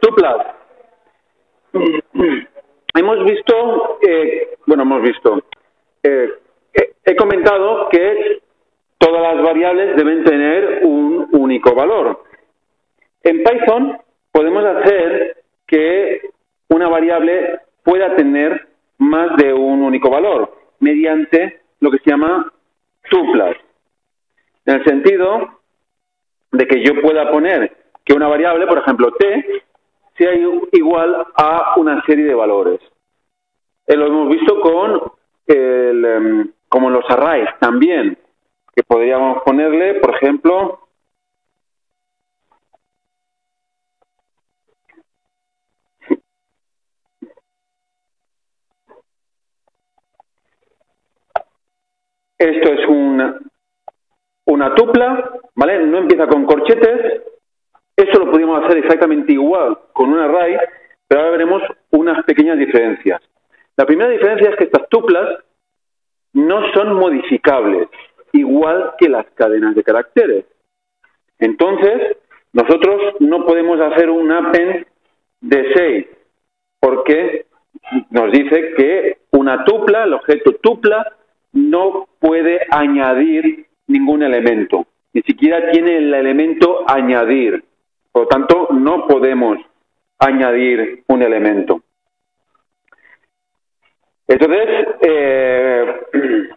tuplas. Hemos visto, eh, bueno, hemos visto, eh, he comentado que todas las variables deben tener un único valor. En Python podemos hacer que una variable pueda tener más de un único valor mediante lo que se llama tuplas. En el sentido de que yo pueda poner que una variable, por ejemplo, t, sea igual a una serie de valores. Eh, lo hemos visto con el, em, como los arrays también, que podríamos ponerle, por ejemplo, Esto es una, una tupla, ¿vale? No empieza con corchetes. Eso lo podríamos hacer exactamente igual con un array, pero ahora veremos unas pequeñas diferencias. La primera diferencia es que estas tuplas no son modificables, igual que las cadenas de caracteres. Entonces, nosotros no podemos hacer un append de 6, porque nos dice que una tupla, el objeto tupla, no puede añadir ningún elemento, ni siquiera tiene el elemento añadir. Por lo tanto, no podemos añadir un elemento. Entonces, eh,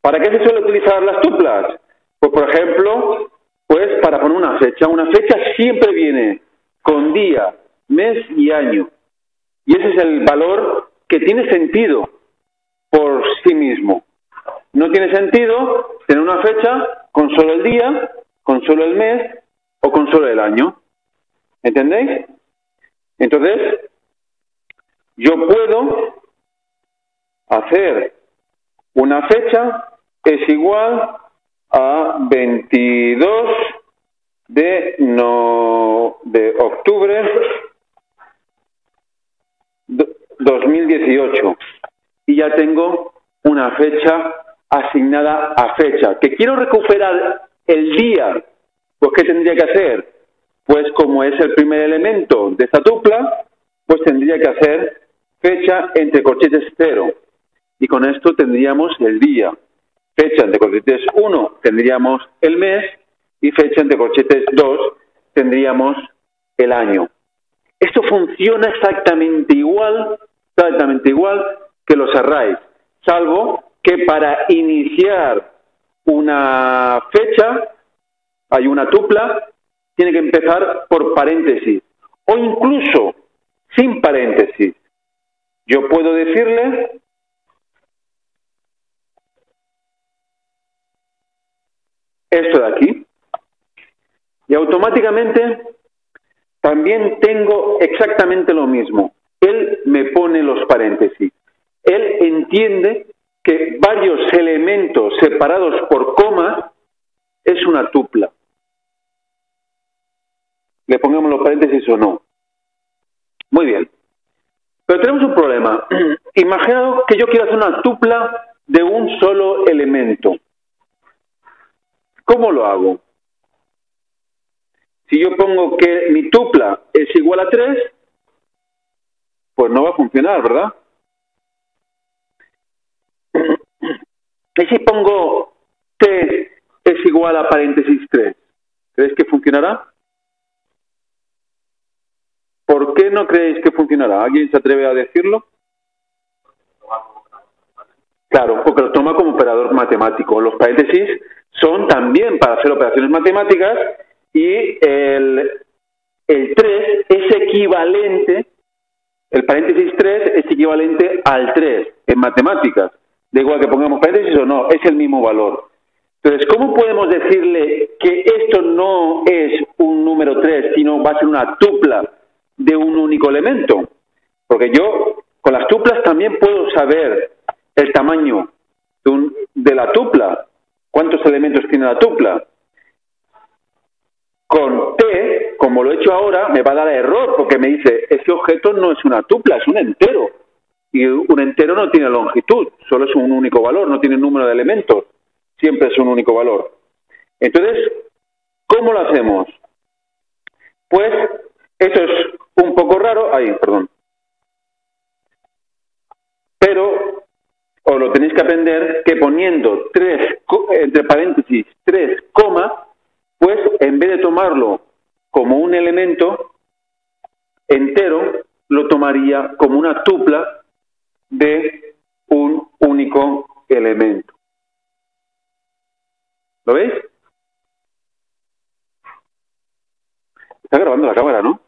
¿para qué se suele utilizar las tuplas? Pues, por ejemplo, pues para poner una fecha. Una fecha siempre viene con día, mes y año. Y ese es el valor que tiene sentido por sí mismo. No tiene sentido tener una fecha con solo el día, con solo el mes o con solo el año. ¿Entendéis? Entonces, yo puedo hacer una fecha es igual a 22 de, no, de octubre 2018 y ya tengo una fecha asignada a fecha. ¿Que quiero recuperar el día? Pues ¿qué tendría que hacer? Pues como es el primer elemento de esta tupla, pues tendría que hacer fecha entre corchetes 0. Y con esto tendríamos el día. Fecha entre corchetes 1 tendríamos el mes y fecha entre corchetes 2 tendríamos el año. Esto funciona exactamente igual, exactamente igual que los arrays, salvo que para iniciar una fecha, hay una tupla, tiene que empezar por paréntesis o incluso sin paréntesis. Yo puedo decirle esto de aquí y automáticamente también tengo exactamente lo mismo. Él me pone los paréntesis. Él entiende que varios elementos separados por comas es una tupla. Le pongamos los paréntesis o no. Muy bien. Pero tenemos un problema. Imaginado que yo quiero hacer una tupla de un solo elemento. ¿Cómo lo hago? Si yo pongo que mi tupla es igual a 3, pues no va a funcionar, ¿verdad? ¿Y si pongo t es igual a paréntesis 3? ¿Creéis que funcionará? ¿Por qué no creéis que funcionará? ¿Alguien se atreve a decirlo? Claro, porque lo toma como operador matemático. Los paréntesis son también para hacer operaciones matemáticas y el, el 3 es equivalente, el paréntesis 3 es equivalente al 3 en matemáticas da igual que pongamos paréntesis o no, es el mismo valor. Entonces, ¿cómo podemos decirle que esto no es un número 3, sino va a ser una tupla de un único elemento? Porque yo, con las tuplas también puedo saber el tamaño de, la tupla, cuántos elementos tiene la tupla. Con T, como lo he hecho ahora, me va a dar error porque me dice, ese objeto no es una tupla, es un entero. Y un entero no tiene longitud, solo es un único valor, no tiene número de elementos, siempre es un único valor. Entonces, ¿cómo lo hacemos? Pues esto es un poco raro, ahí, perdón. Pero os lo tenéis que aprender que poniendo tres, entre paréntesis, tres coma, pues en vez de tomarlo como un elemento entero, lo tomaría como una tupla de un único elemento. ¿Lo veis? Está grabando la cámara, ¿no?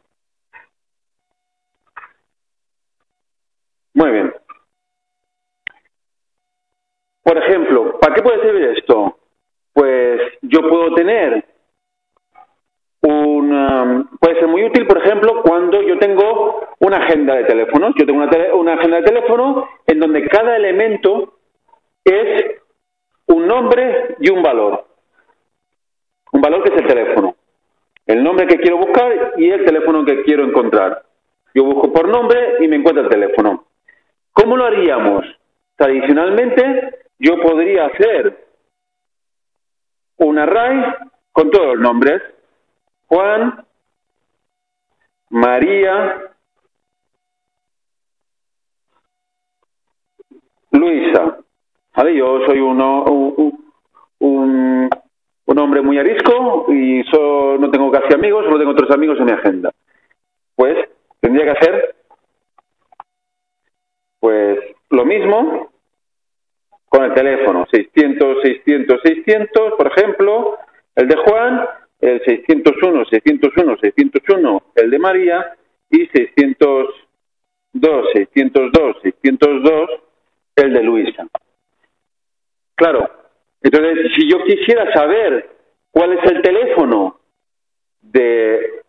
Muy bien. Por ejemplo, ¿para qué puede servir esto? Pues yo puedo tener un... puede ser muy útil, por ejemplo, cuando yo tengo una agenda de teléfonos. Yo tengo una, una agenda de teléfono en donde cada elemento es un nombre y un valor. Un valor que es el teléfono. El nombre que quiero buscar y el teléfono que quiero encontrar. Yo busco por nombre y me encuentro el teléfono. ¿Cómo lo haríamos? Tradicionalmente yo podría hacer un array con todos los nombres. Juan, María, Luisa. ¿Vale? Yo soy uno, un, un, hombre muy arisco y no tengo casi amigos, solo tengo otros amigos en mi agenda. Pues tendría que hacer pues lo mismo con el teléfono, 600, 600, 600, por ejemplo, el de Juan, el 601, 601, 601, el de María, y 602, 602, 602, el de Luisa. Claro, entonces si yo quisiera saber cuál es el teléfono de,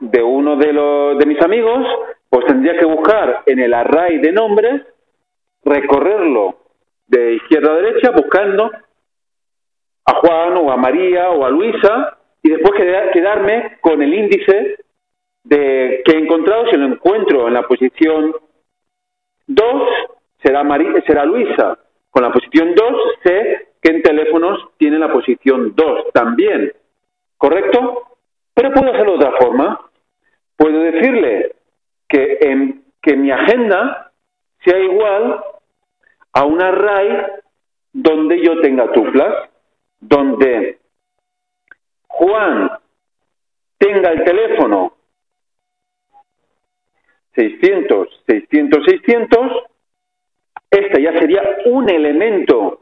de uno de, de mis amigos, pues tendría que buscar en el array de nombres, recorrerlo de izquierda a derecha buscando a Juan o a María o a Luisa y después quedarme con el índice de que he encontrado, si lo encuentro en la posición 2, será, será Luisa. Con la posición 2 sé que en teléfonos tiene la posición 2 también. ¿Correcto? Pero puedo hacerlo de otra forma. Puedo decirle que, en, que mi agenda sea igual a un array donde yo tenga tuplas, donde Juan tenga el teléfono 600, 600, 600, este ya sería un elemento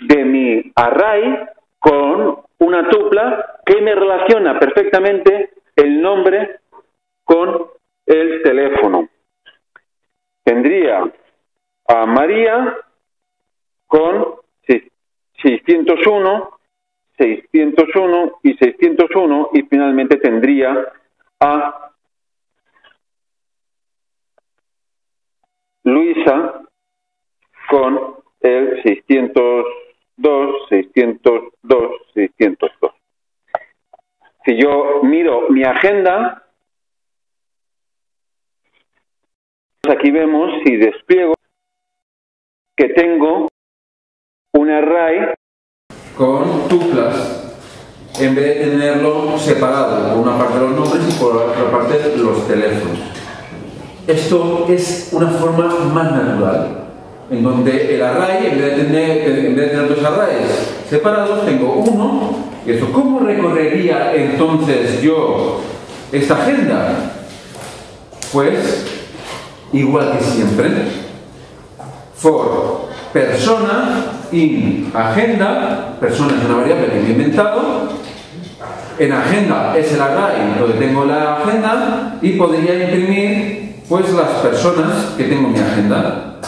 de mi array con una tupla que me relaciona perfectamente el nombre con el teléfono. Tendría a María con 601, 601 y 601 y finalmente tendría a Luisa con el 602, 602, 602. Si yo miro mi agenda, aquí vemos si despliego que tengo un array con tuplas en vez de tenerlo separado por una parte los nombres y por otra parte los teléfonos. Esto es una forma más natural, en donde el array, en vez en vez de tener dos arrays separados, tengo uno. Y eso, ¿cómo recorrería entonces yo esta agenda? Pues, igual que siempre, for persona in agenda, persona es una variable que me he inventado, en agenda es el array donde tengo la agenda y podría imprimir pues las personas que tengo en mi agenda.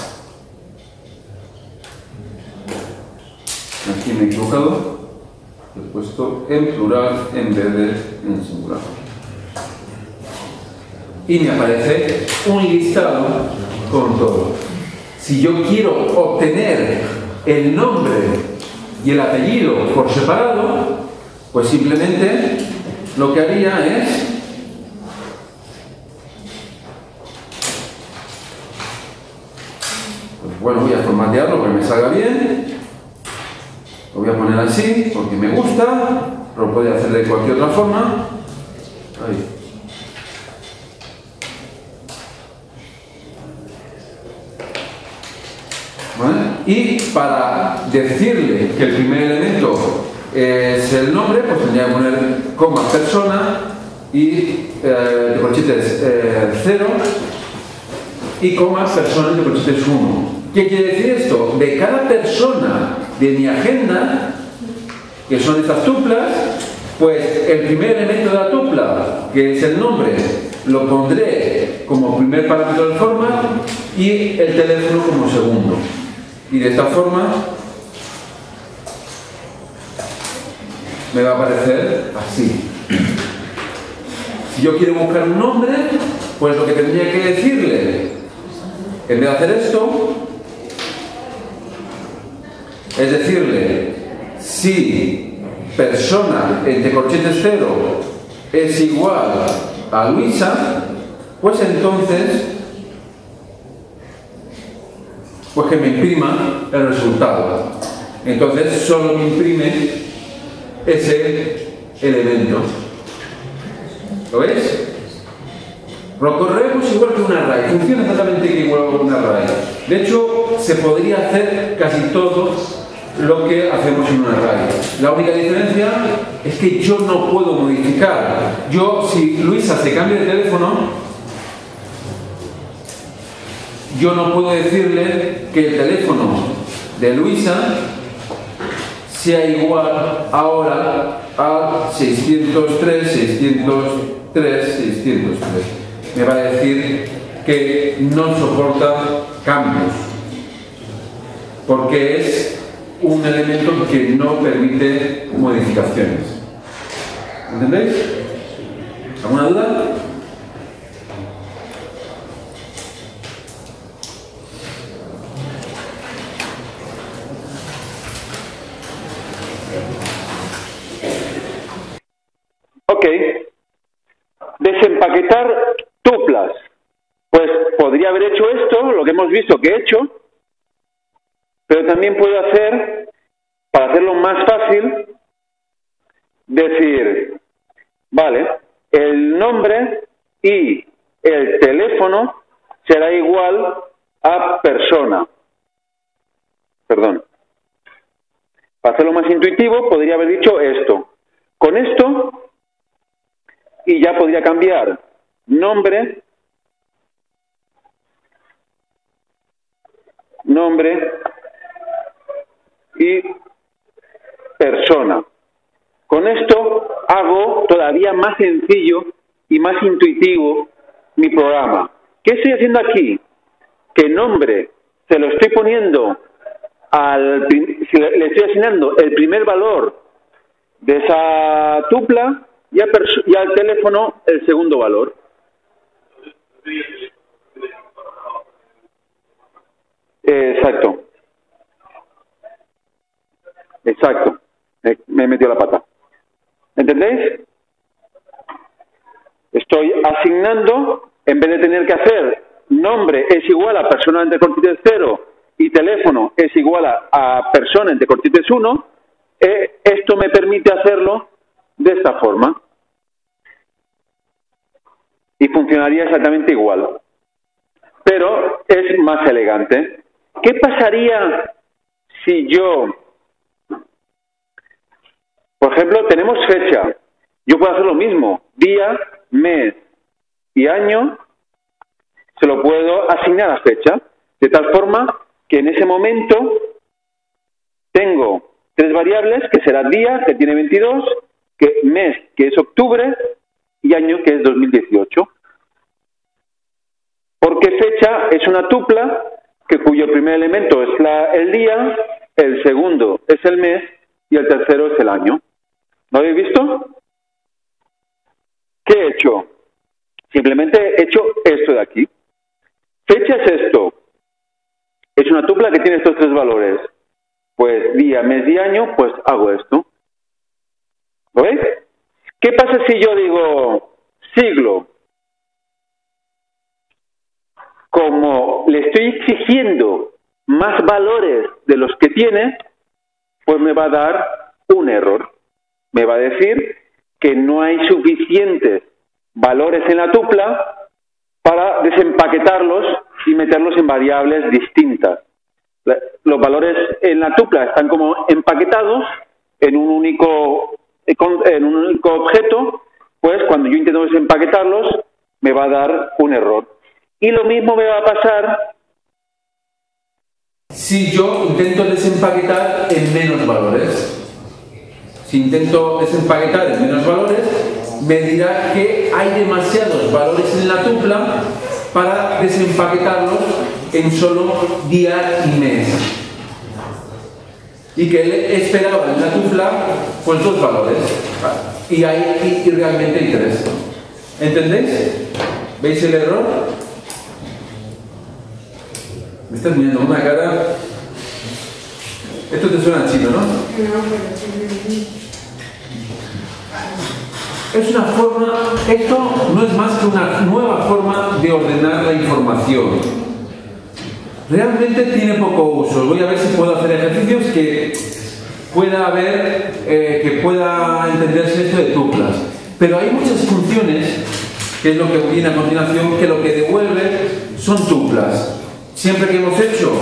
Aquí me he equivocado, he puesto en plural en vez de en singular. Y me aparece un listado con todo. Si yo quiero obtener el nombre y el apellido por separado, pues simplemente lo que haría es pues bueno, voy a formatearlo que me salga bien. Lo voy a poner así porque me gusta, lo puede hacer de cualquier otra forma. Ahí. Y para decirle que el primer elemento es el nombre, pues tendría que poner coma persona y eh, de corchetes 0 y coma persona de corchetes 1. ¿Qué quiere decir esto? De cada persona de mi agenda, que son estas tuplas, pues el primer elemento de la tupla, que es el nombre, lo pondré como primer parámetro del format y el teléfono como segundo. Y de esta forma me va a aparecer así. Si yo quiero buscar un nombre, pues lo que tendría que decirle, en vez de hacer esto, es decirle, si persona entre corchetes cero es igual a Luisa, pues entonces, pues que me imprima el resultado. Entonces solo me imprime ese elemento. ¿Lo ves? Lo corremos igual que un array, funciona exactamente igual que un array. De hecho, se podría hacer casi todo lo que hacemos en un array. La única diferencia es que yo no puedo modificar. Yo, si Luisa se cambia de teléfono, yo no puedo decirle que el teléfono de Luisa sea igual ahora a 603, 603, 603. Me va a decir que no soporta cambios, porque es un elemento que no permite modificaciones. ¿Entendéis? ¿Alguna duda? Ok. Desempaquetar tuplas. Pues podría haber hecho esto, lo que hemos visto que he hecho, pero también puedo hacer, para hacerlo más fácil, decir, vale, el nombre y el teléfono será igual a persona. Perdón. Para hacerlo más intuitivo, podría haber dicho esto. Con esto, y ya podría cambiar nombre, nombre y persona. Con esto hago todavía más sencillo y más intuitivo mi programa. ¿Qué estoy haciendo aquí? Que nombre se lo estoy poniendo al le estoy asignando el primer valor de esa tupla y, y al teléfono el segundo valor. Exacto. Exacto. Me he metido la pata. ¿Entendéis? Estoy asignando, en vez de tener que hacer nombre es igual a persona entre corchetes 0 y teléfono es igual a, persona entre corchetes 1, eh, esto me permite hacerlo de esta forma. Y funcionaría exactamente igual. Pero es más elegante. ¿Qué pasaría si yo por ejemplo, tenemos fecha. Yo puedo hacer lo mismo. Día, mes y año se lo puedo asignar a fecha. De tal forma que en ese momento tengo tres variables, que será día, que tiene 22, que mes, que es octubre, y año, que es 2018. Porque fecha es una tupla que cuyo primer elemento es la, el día, el segundo es el mes y el tercero es el año. ¿Lo habéis visto? ¿Qué he hecho? Simplemente he hecho esto de aquí. Fecha es esto. Es una tupla que tiene estos tres valores. Pues día, mes y año, pues hago esto. ¿Lo veis? ¿Qué pasa si yo digo siglo? Como le estoy exigiendo más valores de los que tiene, pues me va a dar un error me va a decir que no hay suficientes valores en la tupla para desempaquetarlos y meterlos en variables distintas. los valores en la tupla están como empaquetados en un único en un único objeto, pues cuando yo intento desempaquetarlos me va a dar un error. Y lo mismo me va a pasar si yo intento desempaquetar en menos valores. Si intento desempaquetar en menos valores, me dirá que hay demasiados valores en la tupla para desempaquetarlos en solo día y mes. Y que él esperaba en la tupla pues dos valores. Y, hay, y, realmente hay tres. ¿Entendéis? ¿Veis el error? Me estás mirando una cara. Esto te suena chino, ¿no? Es una forma, esto no es más que una nueva forma de ordenar la información. Realmente tiene poco uso. Voy a ver si puedo hacer ejercicios que pueda haber, eh, que pueda entenderse esto de tuplas. Pero hay muchas funciones, que es lo que viene a continuación, que lo que devuelve son tuplas. Siempre que hemos hecho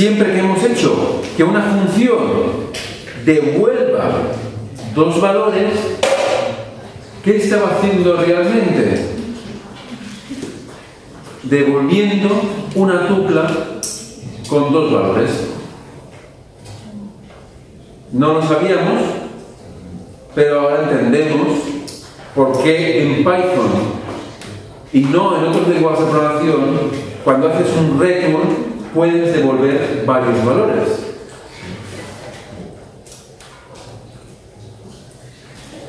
siempre que hemos hecho que una función devuelva dos valores, ¿qué estaba haciendo realmente? Devolviendo una tupla con dos valores. No lo sabíamos, pero ahora entendemos por qué en Python y no en otros lenguajes de programación, cuando haces un return puedes devolver varios valores.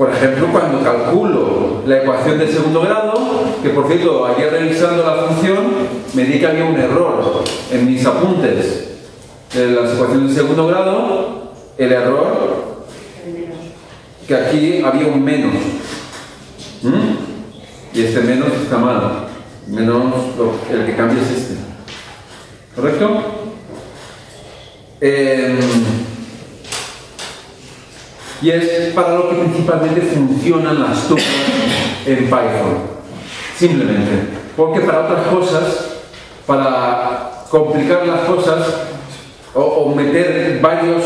Por ejemplo, cuando calculo la ecuación de segundo grado, que por cierto, ayer revisando la función, me di que había un error en mis apuntes de las ecuaciones de segundo grado, el error que aquí había un menos. Y este menos está mal. Menos el que cambia es este. ¿Correcto? Em, y es para lo que principalmente funcionan las tuplas en Python. Simplemente. Porque para otras cosas, para complicar las cosas o, meter varios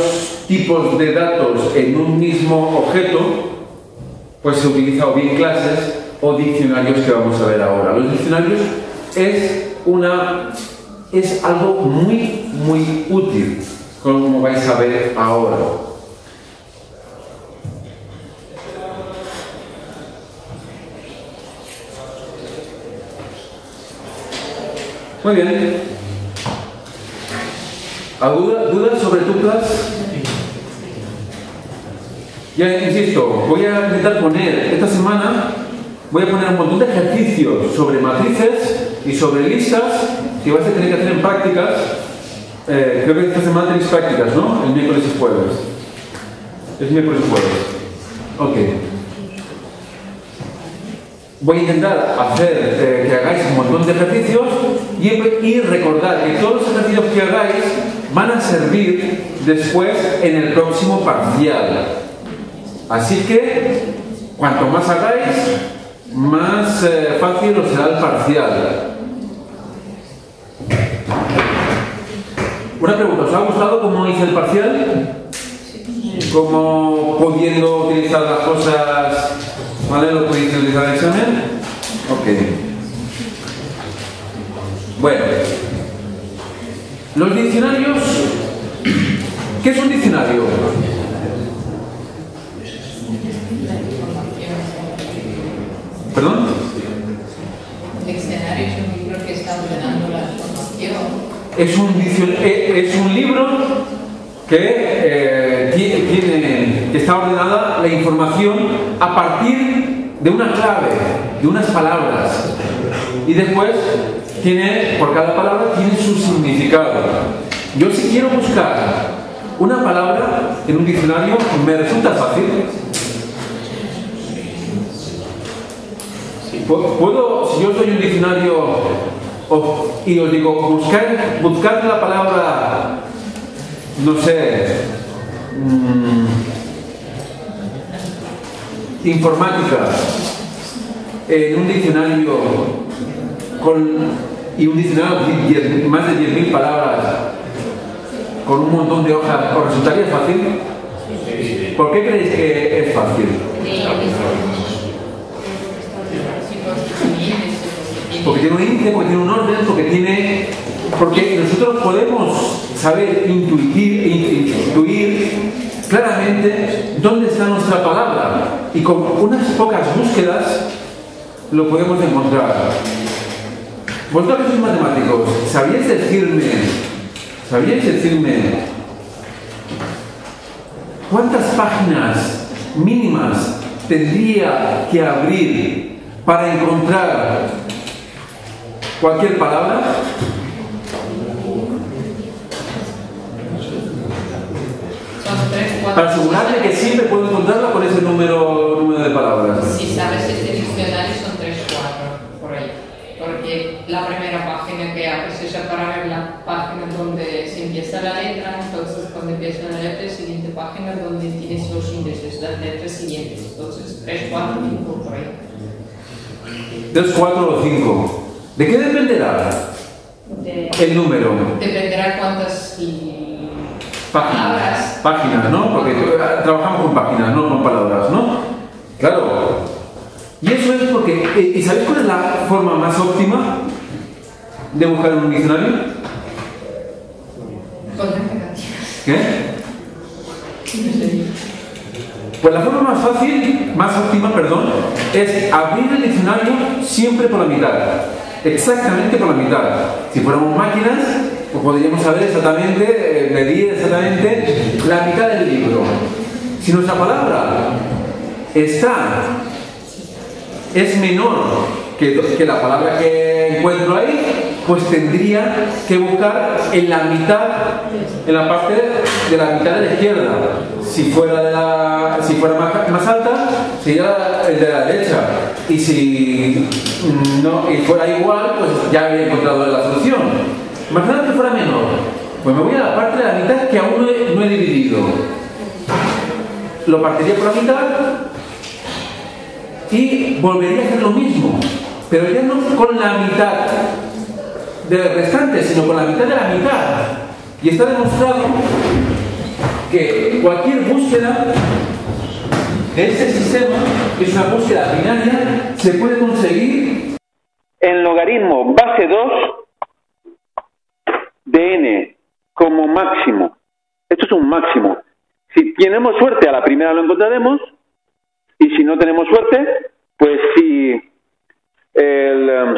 tipos de datos en un mismo objeto, pues se utiliza o bien clases o diccionarios que vamos a ver ahora. Los diccionarios es una es algo muy, muy útil, como vais a ver ahora. Muy bien. ¿Alguna duda sobre tuplas? Ya insisto, voy a intentar poner esta semana, voy a poner un montón de ejercicios sobre matrices y sobre listas que vais a tener que hacer en prácticas, eh, creo que esta semana tenéis prácticas, ¿no? El miércoles y jueves. Es miércoles y jueves. Ok. Voy a intentar hacer eh, que hagáis un montón de ejercicios y, y recordar que todos los ejercicios que hagáis van a servir después en el próximo parcial. Así que, cuanto más hagáis, más eh, fácil os será el parcial. Una pregunta, ¿os ha gustado cómo hice el parcial? ¿Cómo pudiendo utilizar las cosas, ¿vale? ¿Lo pudiste utilizar el examen? Ok. Bueno, los diccionarios, ¿qué es un diccionario? ¿Perdón? diccionario es un libro que está ordenando la información es un, eh, es un libro que, eh, tiene, que está ordenada la información a partir de una clave, de unas palabras. Y después tiene, por cada palabra tiene su significado. Yo si quiero buscar una palabra en un diccionario me resulta fácil. Puedo, si yo soy un diccionario y os digo, buscar, buscar la palabra, no sé, mmm, informática en un diccionario con, y un diccionario de más de 10.000 palabras con un montón de hojas, ¿os resultaría fácil? ¿Por qué creéis que es fácil? Porque tiene un índice, porque tiene un orden, porque tiene. Porque nosotros podemos saber intuir, intuir claramente dónde está nuestra palabra. Y con unas pocas búsquedas lo podemos encontrar. Vosotros sois matemáticos, ¿sabíais decirme, sabíais decirme cuántas páginas mínimas tendría que abrir para encontrar cualquier palabra? Para asegurarme que siempre puedo encontrarla con ese número, número de palabras. Si sabes este diccionario son 3, 4, por ahí. Porque la primera página que abres es para ver la página donde se empieza la letra, entonces cuando empieza la letra, siguiente página donde tienes los índices, las letras siguientes. Entonces 3, 4, 5, por ahí. 3, 4 o 5. ¿De qué dependerá De- el número? dependerá cuántas Páginas, páginas, ¿no? Porque trabajamos con páginas, no con palabras, ¿no? Claro. Y eso es porque, eh, ¿y sabéis cuál es la forma más óptima de buscar un diccionario? ¿Qué? Pues la forma más fácil, más óptima, perdón, es abrir el diccionario siempre por la mitad. Exactamente por la mitad. Si fuéramos máquinas, pues podríamos saber exactamente, eh, medir exactamente la mitad del libro. Si nuestra palabra está, es menor que, la palabra que encuentro ahí, pues tendría que buscar en la mitad, en la parte de la mitad de la izquierda. Si fuera, de la, si fuera más, más alta, sería el de la derecha. Y si mm, no, y fuera igual, pues ya habría encontrado la solución. Imaginad que fuera menor. Pues me voy a la parte de la mitad que aún no he, no he dividido. Lo partiría por la mitad y volvería a hacer lo mismo, pero ya no con la mitad del restante, sino con la mitad de la mitad. Y está demostrado que cualquier búsqueda de este sistema, que es una búsqueda binaria, se puede conseguir en logaritmo base 2 de n como máximo. Esto es un máximo. Si tenemos suerte, a la primera lo encontraremos. Y si no tenemos suerte, pues si el, em,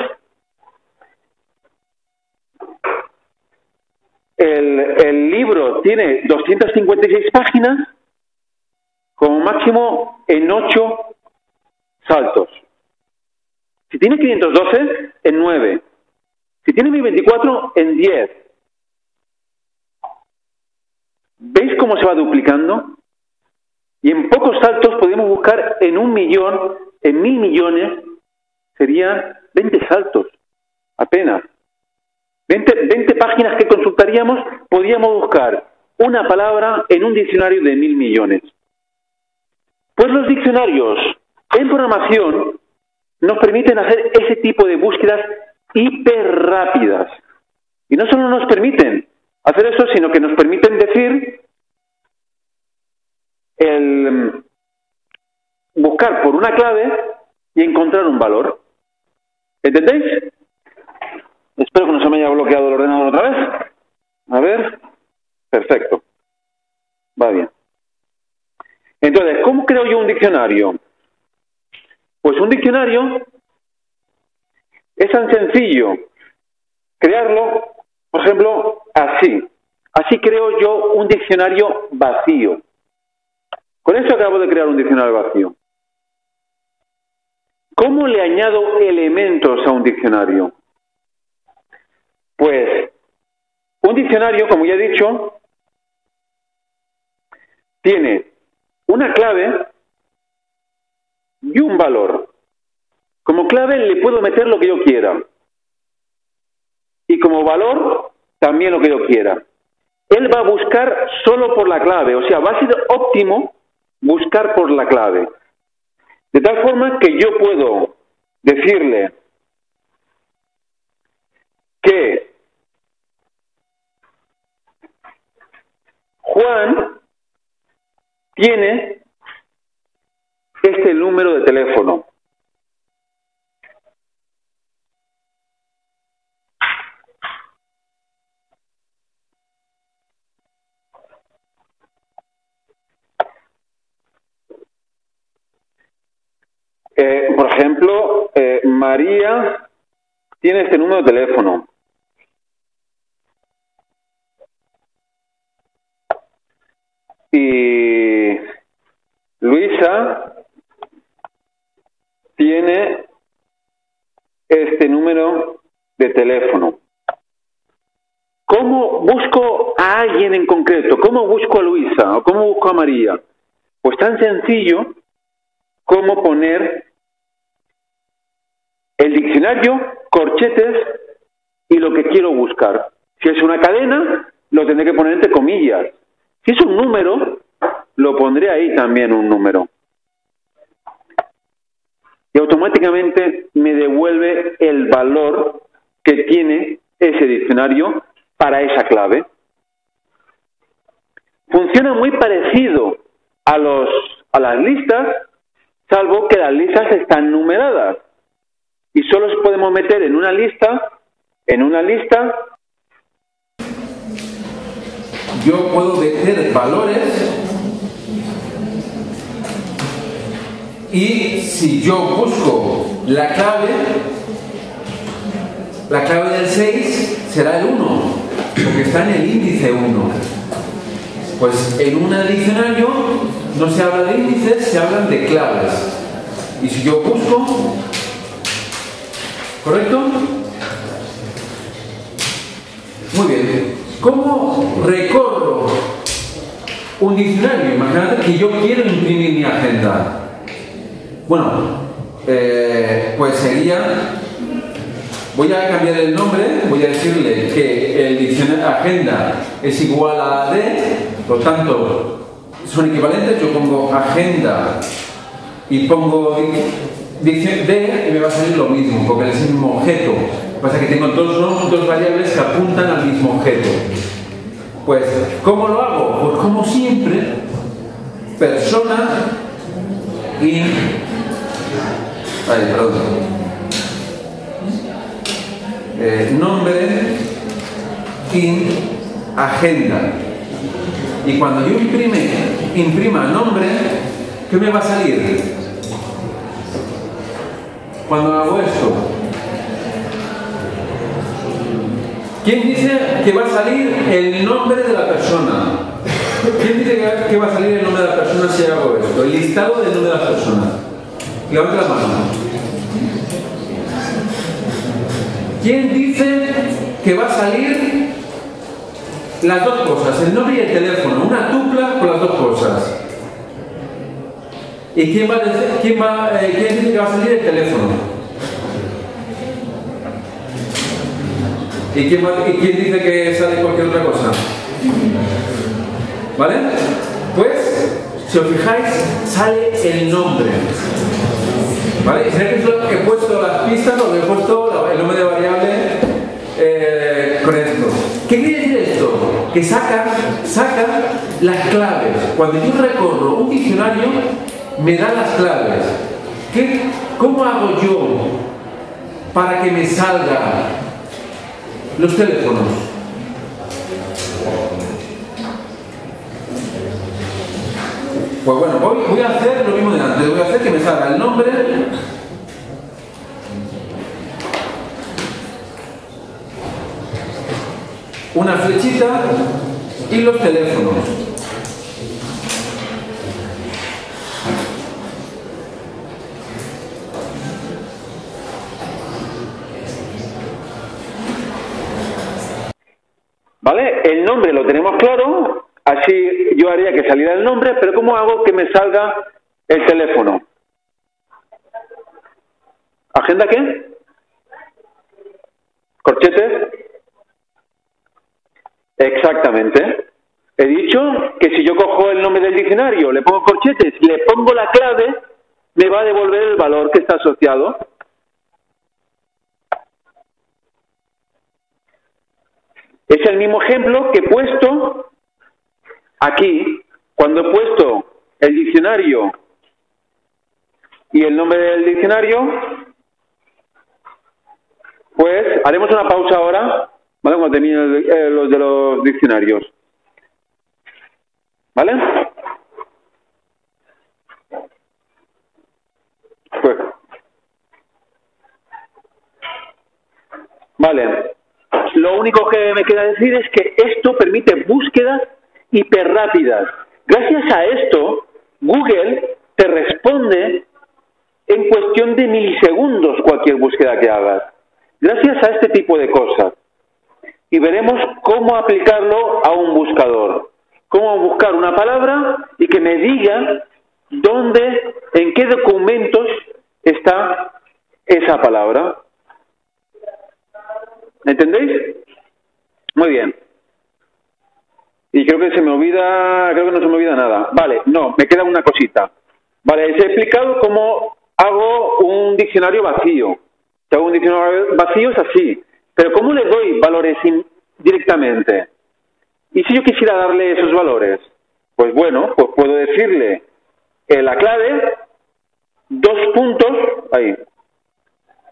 el, el libro tiene 256 páginas, como máximo en 8 saltos. Si tiene 512, en 9. Si tiene 1024, en 10. ¿Veis cómo se va duplicando? Y en pocos saltos podemos buscar en un millón, en mil millones, serían 20 saltos, apenas. 20, 20 páginas que consultaríamos, podríamos buscar una palabra en un diccionario de mil millones. Pues los diccionarios en programación nos permiten hacer ese tipo de búsquedas hiper rápidas. Y no solo nos permiten hacer eso, sino que nos permiten decir el buscar por una clave y encontrar un valor. ¿Entendéis? Espero que no se me haya bloqueado el ordenador otra vez. A ver. Perfecto. Va bien. Entonces, ¿cómo creo yo un diccionario? Pues un diccionario es tan sencillo crearlo, por ejemplo, así. Así creo yo un diccionario vacío. Con eso acabo de crear un diccionario vacío. ¿Cómo le añado elementos a un diccionario? Pues un diccionario, como ya he dicho, tiene una clave y un valor. Como clave le puedo meter lo que yo quiera. Y como valor, también lo que yo quiera. Él va a buscar solo por la clave, o sea, va a ser óptimo buscar por la clave. De tal forma que yo puedo decirle que Juan tiene este número de teléfono. Eh, por ejemplo, eh, María tiene este número de teléfono. Y Luisa tiene este número de teléfono. ¿Cómo busco a alguien en concreto? ¿Cómo busco a Luisa o cómo busco a María? Pues tan sencillo como poner el diccionario, corchetes y lo que quiero buscar. Si es una cadena, lo tendré que poner entre comillas. Si es un número, lo pondré ahí también un número. Y automáticamente me devuelve el valor que tiene ese diccionario para esa clave. Funciona muy parecido a, los, a las listas, salvo que las listas están numeradas y solo podemos meter en una lista, en una lista. Yo puedo meter valores y si yo busco la clave, la clave del 6 será el 1, porque está en el índice 1. Pues en un diccionario no se habla de índices, se hablan de claves. Y si yo busco ¿Correcto? Muy bien. ¿Cómo recorro un diccionario? Imagínate que yo quiero imprimir mi agenda. Bueno, eh, pues sería... Voy a cambiar el nombre, voy a decirle que el diccionario agenda es igual a D, por tanto, son equivalentes, yo pongo agenda y pongo dice D y me va a salir lo mismo, porque es el mismo objeto. Que pasa que tengo dos, dos variables que apuntan al mismo objeto. Pues, ¿cómo lo hago? Pues como siempre, persona in... Ay, perdón. Eh, nombre in agenda. Y cuando yo imprime, imprima nombre, ¿qué me va a salir? Cuando hago esto? ¿Quién dice que va a salir el nombre de la persona? ¿Quién dice que va a salir el nombre de la persona si hago esto? El listado del nombre de la persona. Levanta la mano. ¿Quién dice que va a salir las dos cosas, el nombre y el teléfono? Una tupla con las dos cosas. ¿Y quién va a decir, quién va, eh, dice que va a salir el teléfono? ¿Y quién, ¿Y quién dice que sale cualquier otra cosa? ¿Vale? Pues, si os fijáis, sale el nombre. ¿Vale? Que he puesto las pistas, lo he puesto el nombre de variable eh, con esto. ¿Qué quiere decir esto? Que saca, saca las claves. Cuando yo recorro un diccionario, me da las claves. ¿Qué, ¿Cómo hago yo para que me salga los teléfonos? Pues bueno, voy, voy, a hacer lo mismo de antes. Voy a hacer que me salga el nombre. Una flechita y los teléfonos. ¿Vale? El nombre lo tenemos claro, así yo haría que saliera el nombre, pero ¿cómo hago que me salga el teléfono? ¿Agenda qué? ¿Corchetes? Exactamente. He dicho que si yo cojo el nombre del diccionario, le pongo corchetes le pongo la clave, me va a devolver el valor que está asociado. Es el mismo ejemplo que he puesto aquí, cuando he puesto el diccionario y el nombre del diccionario, pues haremos una pausa ahora, ¿vale? Cuando termine eh, los de los diccionarios. ¿Vale? Pues. Vale. Lo único que me queda decir es que esto permite búsquedas hiperrápidas. Gracias a esto, Google te responde en cuestión de milisegundos cualquier búsqueda que hagas. Gracias a este tipo de cosas. Y veremos cómo aplicarlo a un buscador. Cómo buscar una palabra y que me diga dónde, en qué documentos está esa palabra. ¿Entendéis? Muy bien. Y creo que se me olvida, creo que no se me olvida nada. Vale, no, me queda una cosita. Vale, os he explicado cómo hago un diccionario vacío. Si hago un diccionario vacío es así. Pero ¿cómo le doy valores directamente? ¿Y si yo quisiera darle esos valores? Pues bueno, pues puedo decirle en la clave, dos puntos, ahí,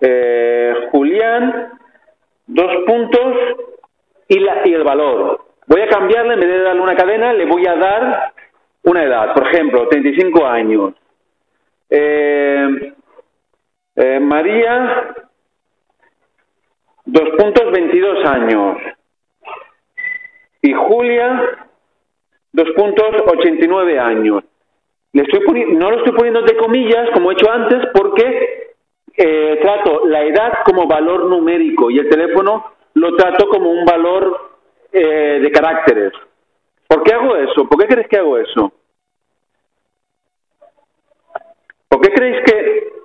eh, Julián, dos puntos y, la, y el valor. Voy a cambiarle, en vez de darle una cadena, le voy a dar una edad, por ejemplo, 35 años. Eh, eh, María, dos puntos, 22 años. Y Julia, dos puntos, 89 años. Le estoy no lo estoy poniendo de comillas, como he hecho antes, porque eh, trato la edad como valor numérico y el teléfono lo trato como un valor eh, de caracteres. ¿Por qué hago eso? ¿Por qué creéis que hago eso? ¿Por qué creéis que...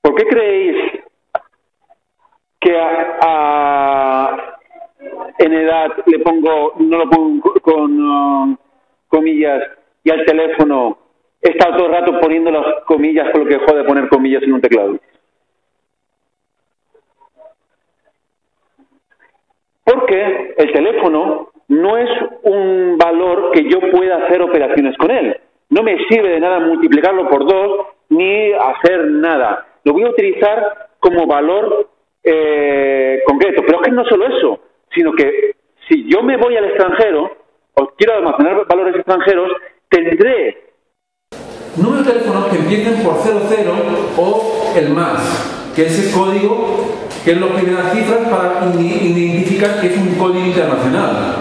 ¿Por qué creéis que a, en edad le pongo, no lo pongo con uh, comillas y al teléfono he estado todo el rato poniendo las comillas por lo que jode poner comillas en un teclado? Porque el teléfono no es un valor que yo pueda hacer operaciones con él. No me sirve de nada multiplicarlo por dos ni hacer nada. Lo voy a utilizar como valor eh, concreto. Pero es que no solo eso, sino que si yo me voy al extranjero o quiero almacenar valores extranjeros, tendré números de teléfono que empiecen por 00 o el más, que es el código que es lo que me da cifras para identificar que es un código internacional.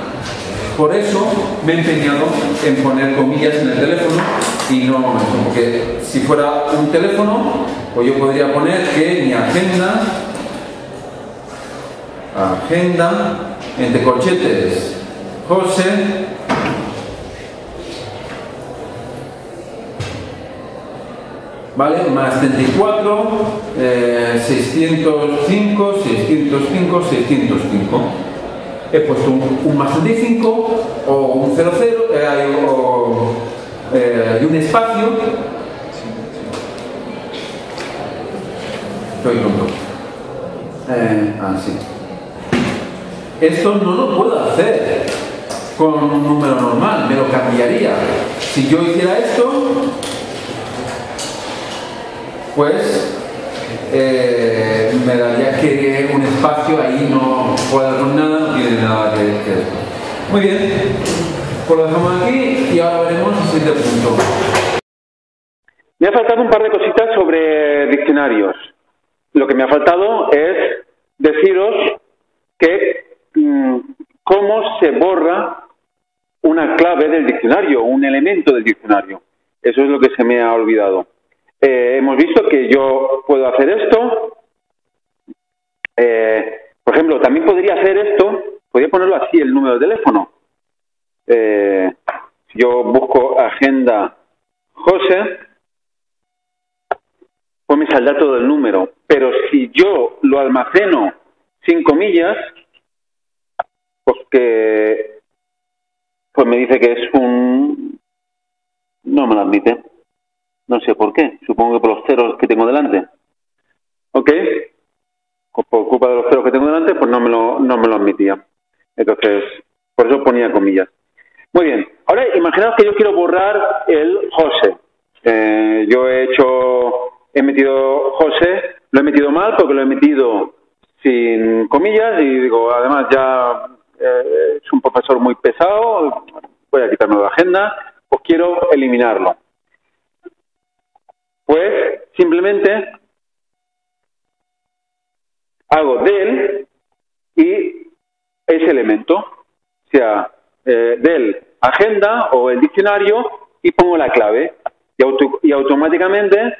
Por eso me he empeñado en poner comillas en el teléfono y no porque si fuera un teléfono, pues yo podría poner que mi agenda, agenda, entre corchetes, José, ¿vale? Más 34, 605, 605, 605. He puesto un, más 35 o un 00 eh, eh, y un espacio. Estoy pronto. Eh, ah, Esto no lo puedo hacer con un número normal, me lo cambiaría. Si yo hiciera esto, pues eh, me daría que un espacio ahí no pueda con nada, no tiene nada que, ver. Muy bien, pues lo dejamos aquí y ahora veremos el siguiente punto. Me ha faltado un par de cositas sobre diccionarios. Lo que me ha faltado es deciros que mm, cómo se borra una clave del diccionario, un elemento del diccionario. Eso es lo que se me ha olvidado. Eh, hemos visto que yo puedo hacer esto. Eh, por ejemplo, también podría hacer esto, podría ponerlo así, el número de teléfono. Eh, si yo busco agenda José, pues me saldrá todo el número. Pero si yo lo almaceno sin comillas, pues que pues me dice que es un no me lo admite no sé por qué, supongo que por los ceros que tengo delante. ¿Ok? por culpa de los ceros que tengo delante, pues no me lo, no me lo admitía. Entonces, por eso ponía comillas. Muy bien. Ahora imaginaos que yo quiero borrar el José. Eh, yo he hecho, he metido José, lo he metido mal porque lo he metido sin comillas y digo, además ya eh, es un profesor muy pesado, voy a quitarme la agenda, pues quiero eliminarlo. Pues simplemente hago del y ese elemento, sea eh, del agenda o el diccionario y pongo la clave y, automáticamente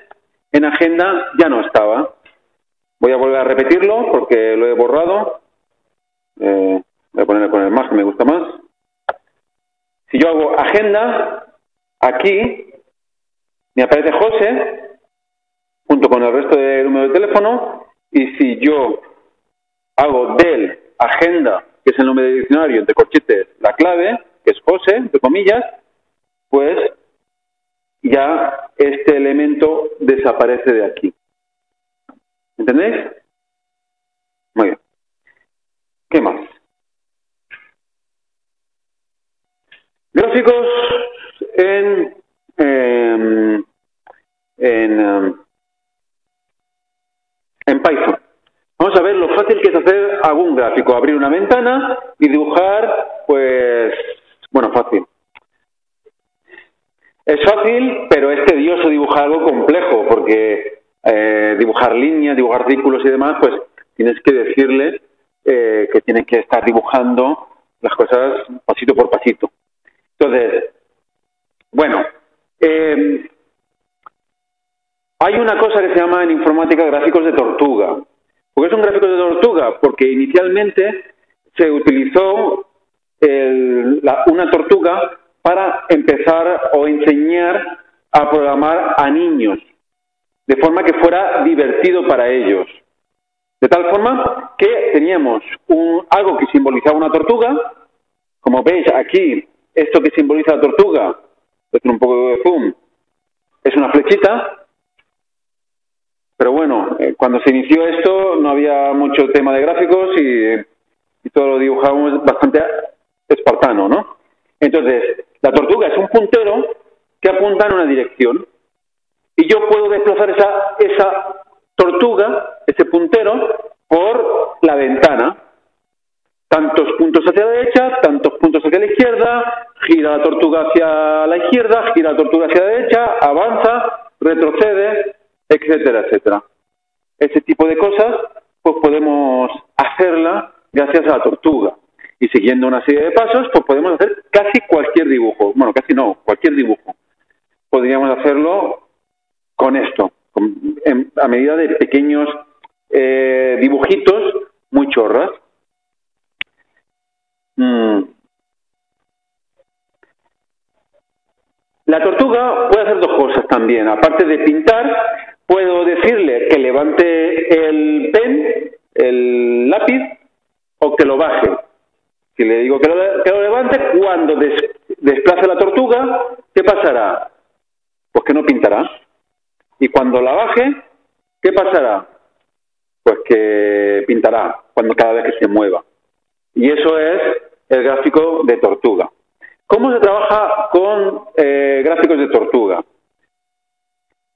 en agenda ya no estaba. Voy a volver a repetirlo porque lo he borrado. Eh, voy a ponerle con el más que me gusta más. Si yo hago agenda, aquí me aparece José junto con el resto del número de teléfono y si yo hago del agenda, que es el nombre del diccionario, entre corchetes, la clave, que es José, entre comillas, pues ya este elemento desaparece de aquí. ¿Entendéis? Muy bien. ¿Qué más? Gráficos en, em, en, em, en Python. Vamos a ver lo fácil que es hacer algún gráfico, abrir una ventana y dibujar, pues, bueno, fácil. Es fácil, pero es tedioso dibujar algo complejo, porque eh, dibujar líneas, dibujar círculos y demás, pues tienes que decirle eh, que tienes que estar dibujando las cosas pasito por pasito. Entonces, bueno, em, hay una cosa que se llama en informática gráficos de tortuga. ¿Por qué son gráficos de tortuga? Porque inicialmente se utilizó una tortuga para empezar o enseñar a programar a niños, de forma que fuera divertido para ellos. De tal forma que teníamos un, algo que simbolizaba una tortuga, como veis aquí esto que simboliza la tortuga, es un poco de zoom, es una flechita, pero bueno, eh, cuando se inició esto no había mucho tema de gráficos y, todo lo dibujábamos bastante espartano, ¿no? Entonces, la tortuga es un puntero que apunta en una dirección y yo puedo desplazar esa, esa tortuga, ese puntero, por la ventana tantos puntos hacia la derecha, tantos puntos hacia la izquierda, gira la tortuga hacia la izquierda, gira la tortuga hacia la derecha, avanza, retrocede, etcétera, etcétera. Ese tipo de cosas, pues podemos hacerla gracias a la tortuga. Y siguiendo una serie de pasos, pues podemos hacer casi cualquier dibujo. Bueno, casi no, cualquier dibujo. Podríamos hacerlo con esto, a medida de pequeños eh, dibujitos muy chorras. Mm. La tortuga puede hacer dos cosas también. Aparte de pintar, puedo decirle que levante el pen, el lápiz, o que lo baje. Si le digo que lo, levante, cuando desplace la tortuga, ¿qué pasará? Pues que no pintará. Y cuando la baje, ¿qué pasará? Pues que pintará cuando cada vez que se mueva. Y eso es el gráfico de tortuga. ¿Cómo se trabaja con eh, gráficos de tortuga?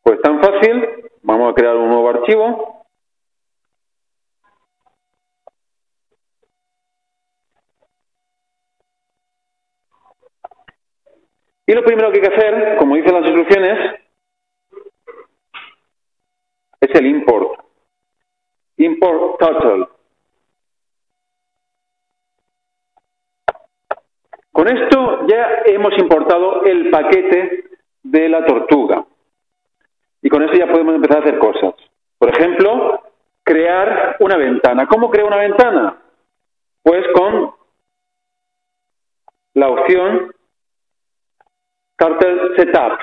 Pues tan fácil, vamos a crear un nuevo archivo. Y lo primero que hay que hacer, como dicen las instrucciones, es el import. Import total. Con esto ya hemos importado el paquete de la tortuga. Y con eso ya podemos empezar a hacer cosas. Por ejemplo, crear una ventana. ¿Cómo creo una ventana? Pues con la opción Cartel Setup,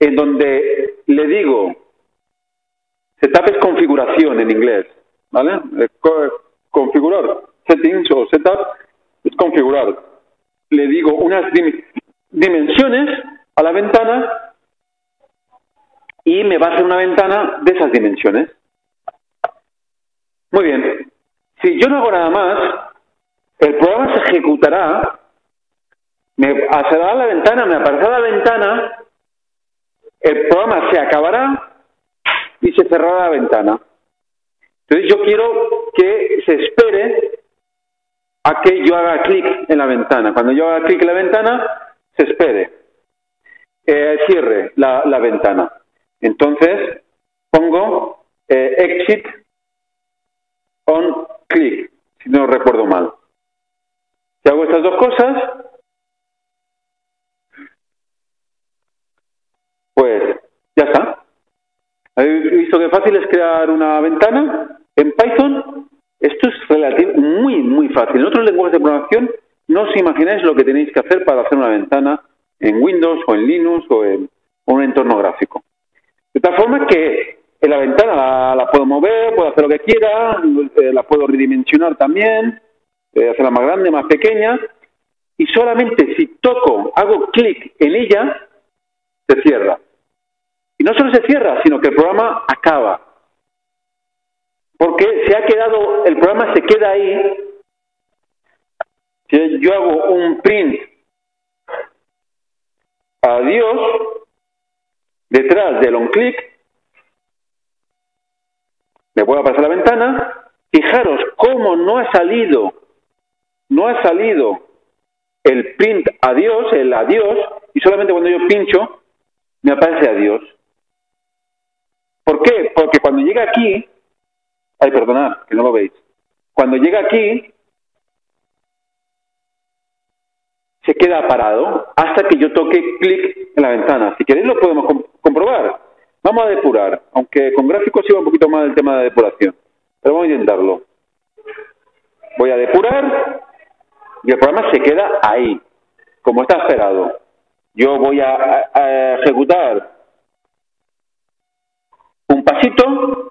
en donde le digo, Setup es configuración en inglés, ¿vale? Eh, configurar, settings o setup es configurar le digo unas dimensiones a la ventana y me va a hacer una ventana de esas dimensiones. Muy bien. Si yo no hago nada más, el programa se ejecutará, me a la ventana, me aparecerá la ventana, el programa se acabará y se cerrará la ventana. Entonces yo quiero que se espere a que yo haga clic en la ventana. Cuando yo haga clic en la ventana, se espere. Eh, cierre la, la, ventana. Entonces pongo eh, exit on click, si no recuerdo mal. Si hago estas dos cosas, pues ya está. ¿Habéis visto qué fácil es crear una ventana? En Python esto es muy, muy fácil. En otros lenguajes de programación no os imagináis lo que tenéis que hacer para hacer una ventana en Windows o en Linux o en un entorno gráfico. De tal forma que en la ventana la, puedo mover, puedo hacer lo que quiera, eh, la puedo redimensionar también, eh, hacerla más grande, más pequeña, y solamente si toco, hago clic en ella, se cierra. Y no solo se cierra, sino que el programa acaba. Porque se ha quedado, el programa se queda ahí. Si yo hago un print adiós detrás del on click, me voy a pasar la ventana, fijaros cómo no ha salido, no ha salido el print adiós, el adiós, y solamente cuando yo pincho me aparece adiós. ¿Por qué? Porque cuando llega aquí, ay, perdonad, que no lo veis, cuando llega aquí, se queda parado hasta que yo toque clic en la ventana. Si queréis lo podemos comprobar. Vamos a depurar, aunque con gráficos iba un poquito más el tema de depuración. Pero vamos a intentarlo. Voy a depurar y el programa se queda ahí, como está esperado. Yo voy a, a ejecutar un pasito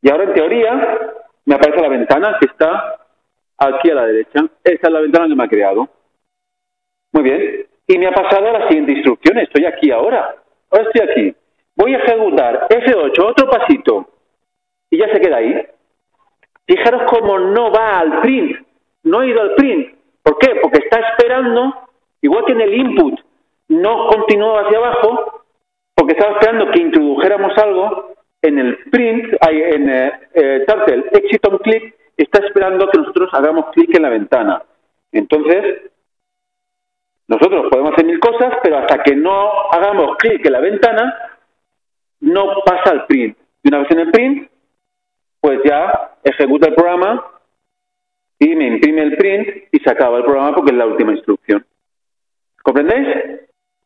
y ahora en teoría me aparece la ventana que está aquí a la derecha. Esta es la ventana que me ha creado. Muy bien. Y me ha pasado la siguiente instrucción. Estoy aquí ahora. Ahora estoy aquí. Voy a ejecutar F8, otro pasito. Y ya se queda ahí. Fijaros cómo no va al print. No ha ido al print. ¿Por qué? Porque está esperando, igual que en el input, no continuó hacia abajo, porque estaba esperando que introdujéramos algo. En el print, en eh, eh, Turtle, exit on click, está esperando que nosotros hagamos clic en la ventana. Entonces, nosotros podemos hacer mil cosas, pero hasta que no hagamos clic en la ventana, no pasa al print. Y una vez en el print, pues ya ejecuta el programa y me imprime el print y se acaba el programa porque es la última instrucción. ¿Comprendéis?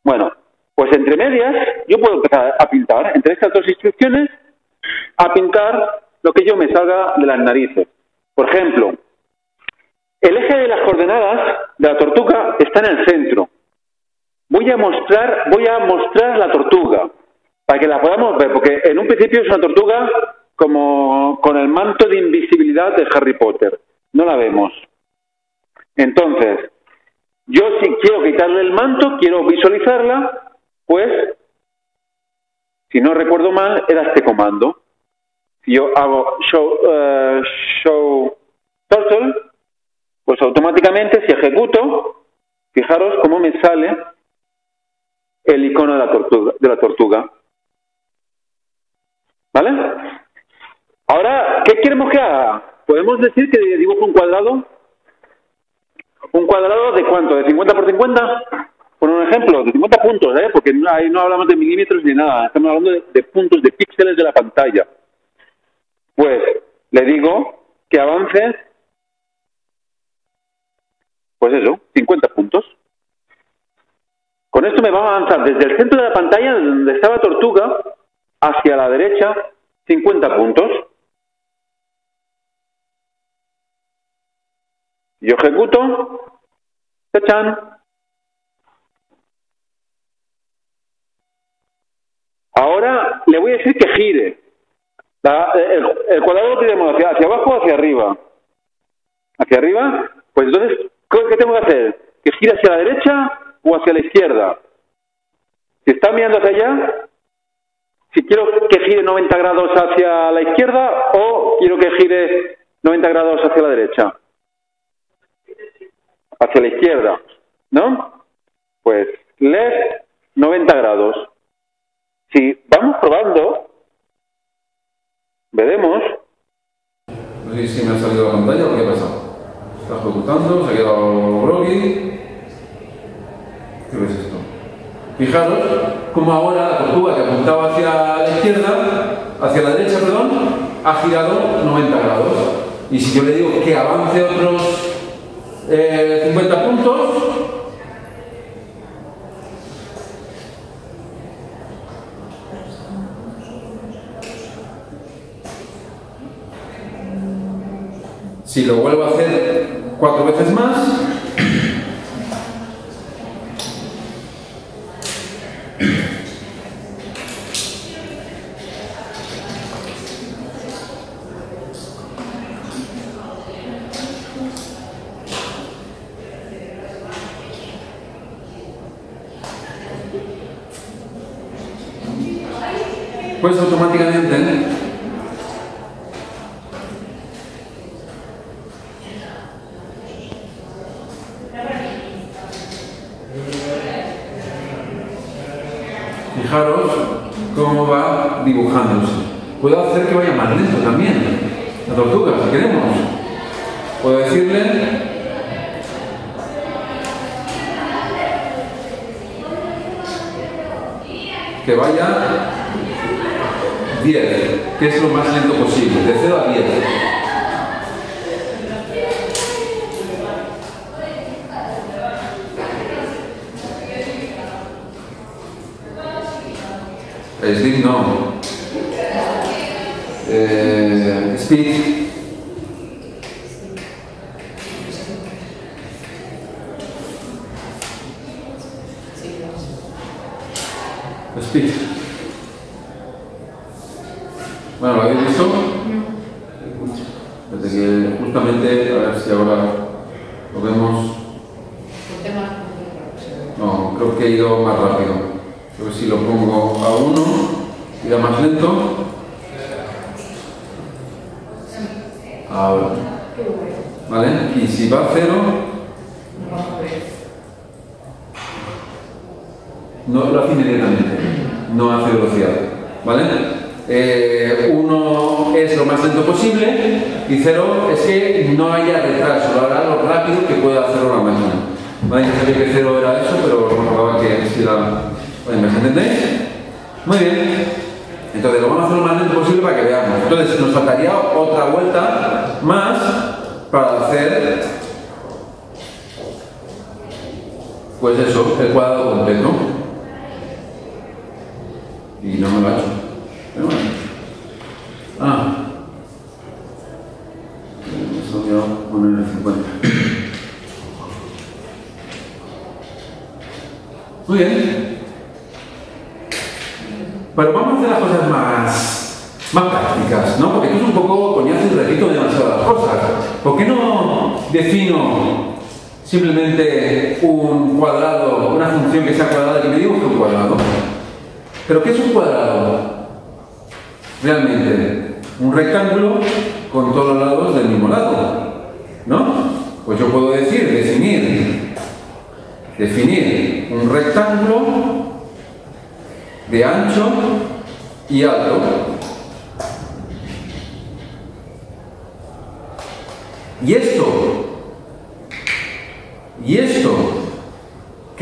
Bueno, pues entre medias yo puedo empezar a pintar, entre estas dos instrucciones, a pintar lo que yo me salga de las narices. Por ejemplo, el eje de las coordenadas de la tortuga está en el centro. Voy a mostrar, voy a mostrar la tortuga para que la podamos ver, porque en un principio es una tortuga como con el manto de invisibilidad de Harry Potter. No la vemos. Entonces, yo si quiero quitarle el manto, quiero visualizarla, pues, si no recuerdo mal, era este comando. Si yo hago show, uh, show turtle, pues automáticamente si ejecuto, fijaros cómo me sale el icono de la tortuga. De la tortuga. ¿Vale? Ahora, ¿qué queremos que haga? Podemos decir que dibujo un cuadrado. ¿Un cuadrado de cuánto? ¿De 50 por 50? Por un ejemplo, de 50 puntos, ¿eh? Porque ahí no hablamos de milímetros ni nada. Estamos hablando de, de puntos, de píxeles de la pantalla. Pues le digo que avance pues eso, 50 puntos. Con esto me va a avanzar desde el centro de la pantalla, donde estaba tortuga, hacia la derecha, 50 puntos. Yo ejecuto, ¡tachan! Ahora le voy a decir que gire. el, cuadrado lo hacia, hacia abajo o hacia arriba. Hacia arriba, pues entonces ¿Qué tengo que hacer? ¿Que gire hacia la derecha o hacia la izquierda? Si está mirando hacia allá, si quiero que gire 90 grados hacia la izquierda o quiero que gire 90 grados hacia la derecha. Hacia la izquierda, ¿no? Pues left 90 grados. Si vamos probando, veremos. No sé si me ha salido la pantalla o qué ha pasado. Está ejecutando, se ha quedado groggy. ¿Qué es esto? Fijaros cómo ahora la tortuga que apuntaba hacia la izquierda, hacia la derecha, perdón, ha girado 90 grados. Y si yo le digo que avance otros 50 eh, puntos, Si lo vuelvo a hacer cuatro veces más, pues automáticamente fijaros cómo va dibujándose. Puedo hacer que vaya más lento también, la tortuga, si queremos. Puedo decirle que vaya 10, que es lo más lento posible, de 0 a 10. Sleep no. Eh, speed. Speed.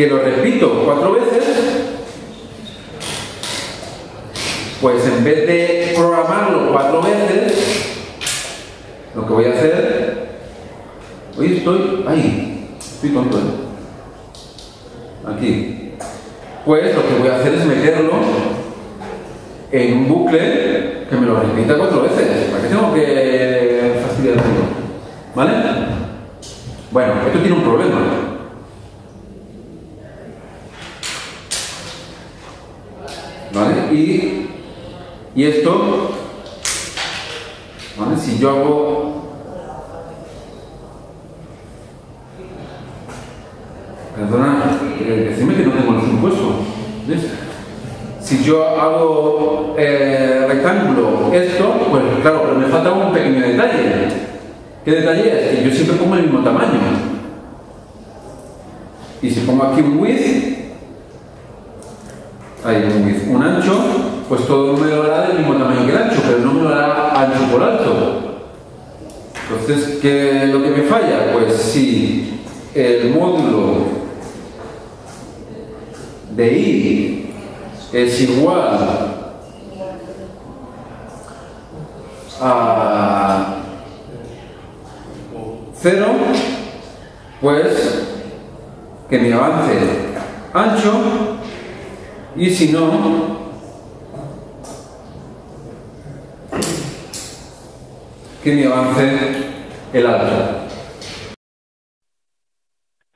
Que lo repito cuatro veces, pues en vez de programarlo cuatro veces, lo que voy a hacer, hoy estoy, ahí, estoy tonto, ¿eh? aquí, pues lo que voy a hacer es meterlo en un bucle que me lo repita cuatro veces. ¿Para qué tengo que fastidiar todo? ¿Vale? Bueno, esto tiene un problema. ¿Vale? Y, y esto, ¿vale? Si yo hago Perdona, eh, decime que no tengo los impuestos. ¿Ves? Si yo hago eh, rectángulo esto, pues claro, pero me falta un pequeño detalle. ¿Qué detalle es? Que yo siempre pongo el mismo tamaño. Y si pongo aquí un width, hay un ancho, pues todo me lo hará del mismo tamaño que el ancho, pero no me lo hará ancho por alto. Entonces, ¿qué es lo que me falla? Pues si el módulo de i es igual a 0, pues que me avance ancho y si no, que me avance el alto.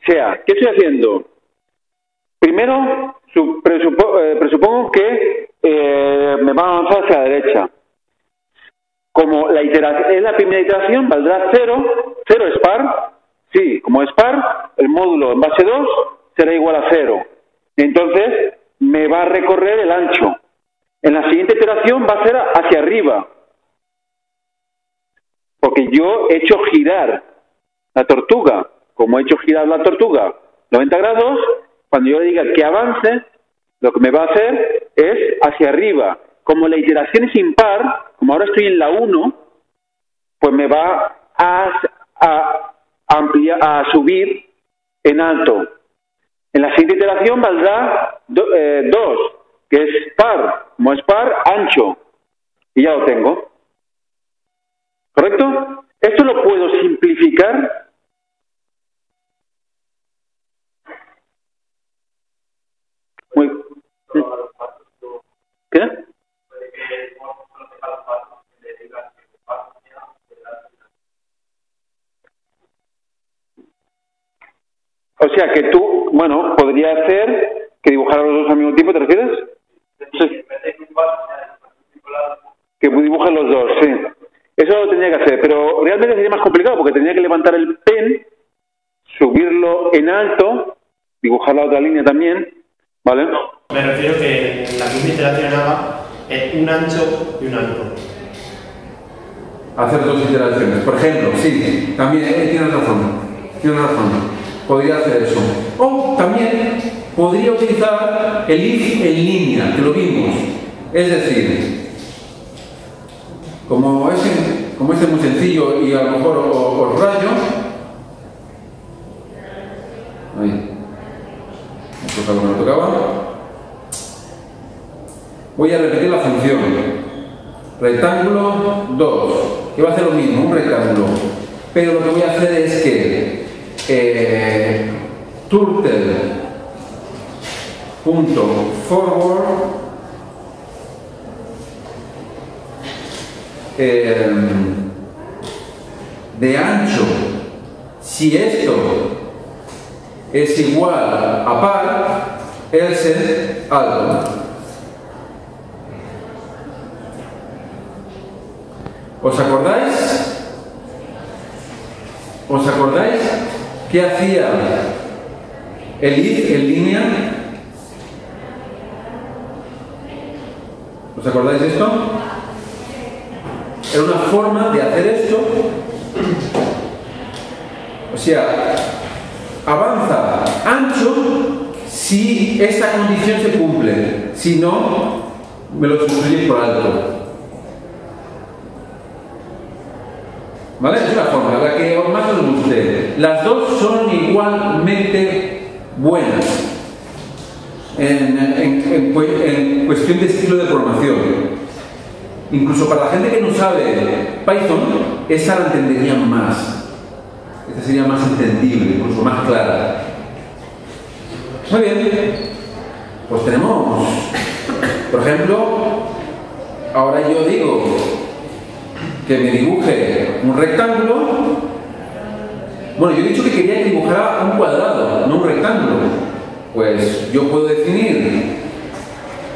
Sea, ¿qué estoy haciendo? Primero, su- presupo- eh, presupongo que eh, me va a avanzar hacia la derecha. Como la iteración, es la primera iteración, valdrá 0, 0 es par. Sí, como es par, el módulo en base 2 será igual a 0. Entonces, me va a recorrer el ancho. En la siguiente iteración va a ser hacia arriba. Porque yo he hecho girar la tortuga. Como he hecho girar la tortuga 90 grados, cuando yo le diga que avance, lo que me va a hacer es hacia arriba. Como la iteración es impar, como ahora estoy en la 1, pues me va a, a ampliar, a subir en alto. En la siguiente iteración valdrá 2, que es par. Como es par, ancho. Y ya lo tengo. ¿Correcto? Esto lo puedo simplificar. Muy... ¿Qué? O sea que tú, bueno, podría ser que dibujara los dos al mismo tiempo, ¿te refieres? Sí. Que dibujen los dos, sí. Eso lo tendría que hacer, pero realmente sería más complicado porque tendría que levantar el pen, subirlo en alto, dibujar la otra línea también, ¿vale? Me refiero que en la misma iteración haga un ancho y un alto. hacer dos iteraciones. Por ejemplo, sí, también eh, tienes razón, tienes razón. Podría hacer eso. O también podría utilizar el if en línea, que lo vimos. Es decir, como es, como es muy sencillo y a lo mejor os, rayo, ahí, lo que me tocaba. Voy a repetir la función. Rectángulo 2, que va a hacer lo mismo, un rectángulo. Pero lo que voy a hacer es que eh, turtle.forward eh, de ancho, si esto es igual a par, else algo. ¿Os acordáis? ¿Os acordáis qué hacía el if en línea? ¿Os acordáis de esto? Era una forma de hacer esto. O sea, avanza ancho si esta condición se cumple. Si no, me lo sustituye por alto. ¿Vale? Es una forma, la que más os guste. Las dos son igualmente buenas en, en- en cu- en cuestión de estilo de programación. Incluso para la gente que no sabe Python, esa la entendería más. Esta sería más entendible, incluso más clara. Muy bien. Pues tenemos, por ejemplo, ahora yo digo que me dibuje un rectángulo. Bueno, yo he dicho que quería que dibujara un cuadrado, no un rectángulo. Pues yo puedo definir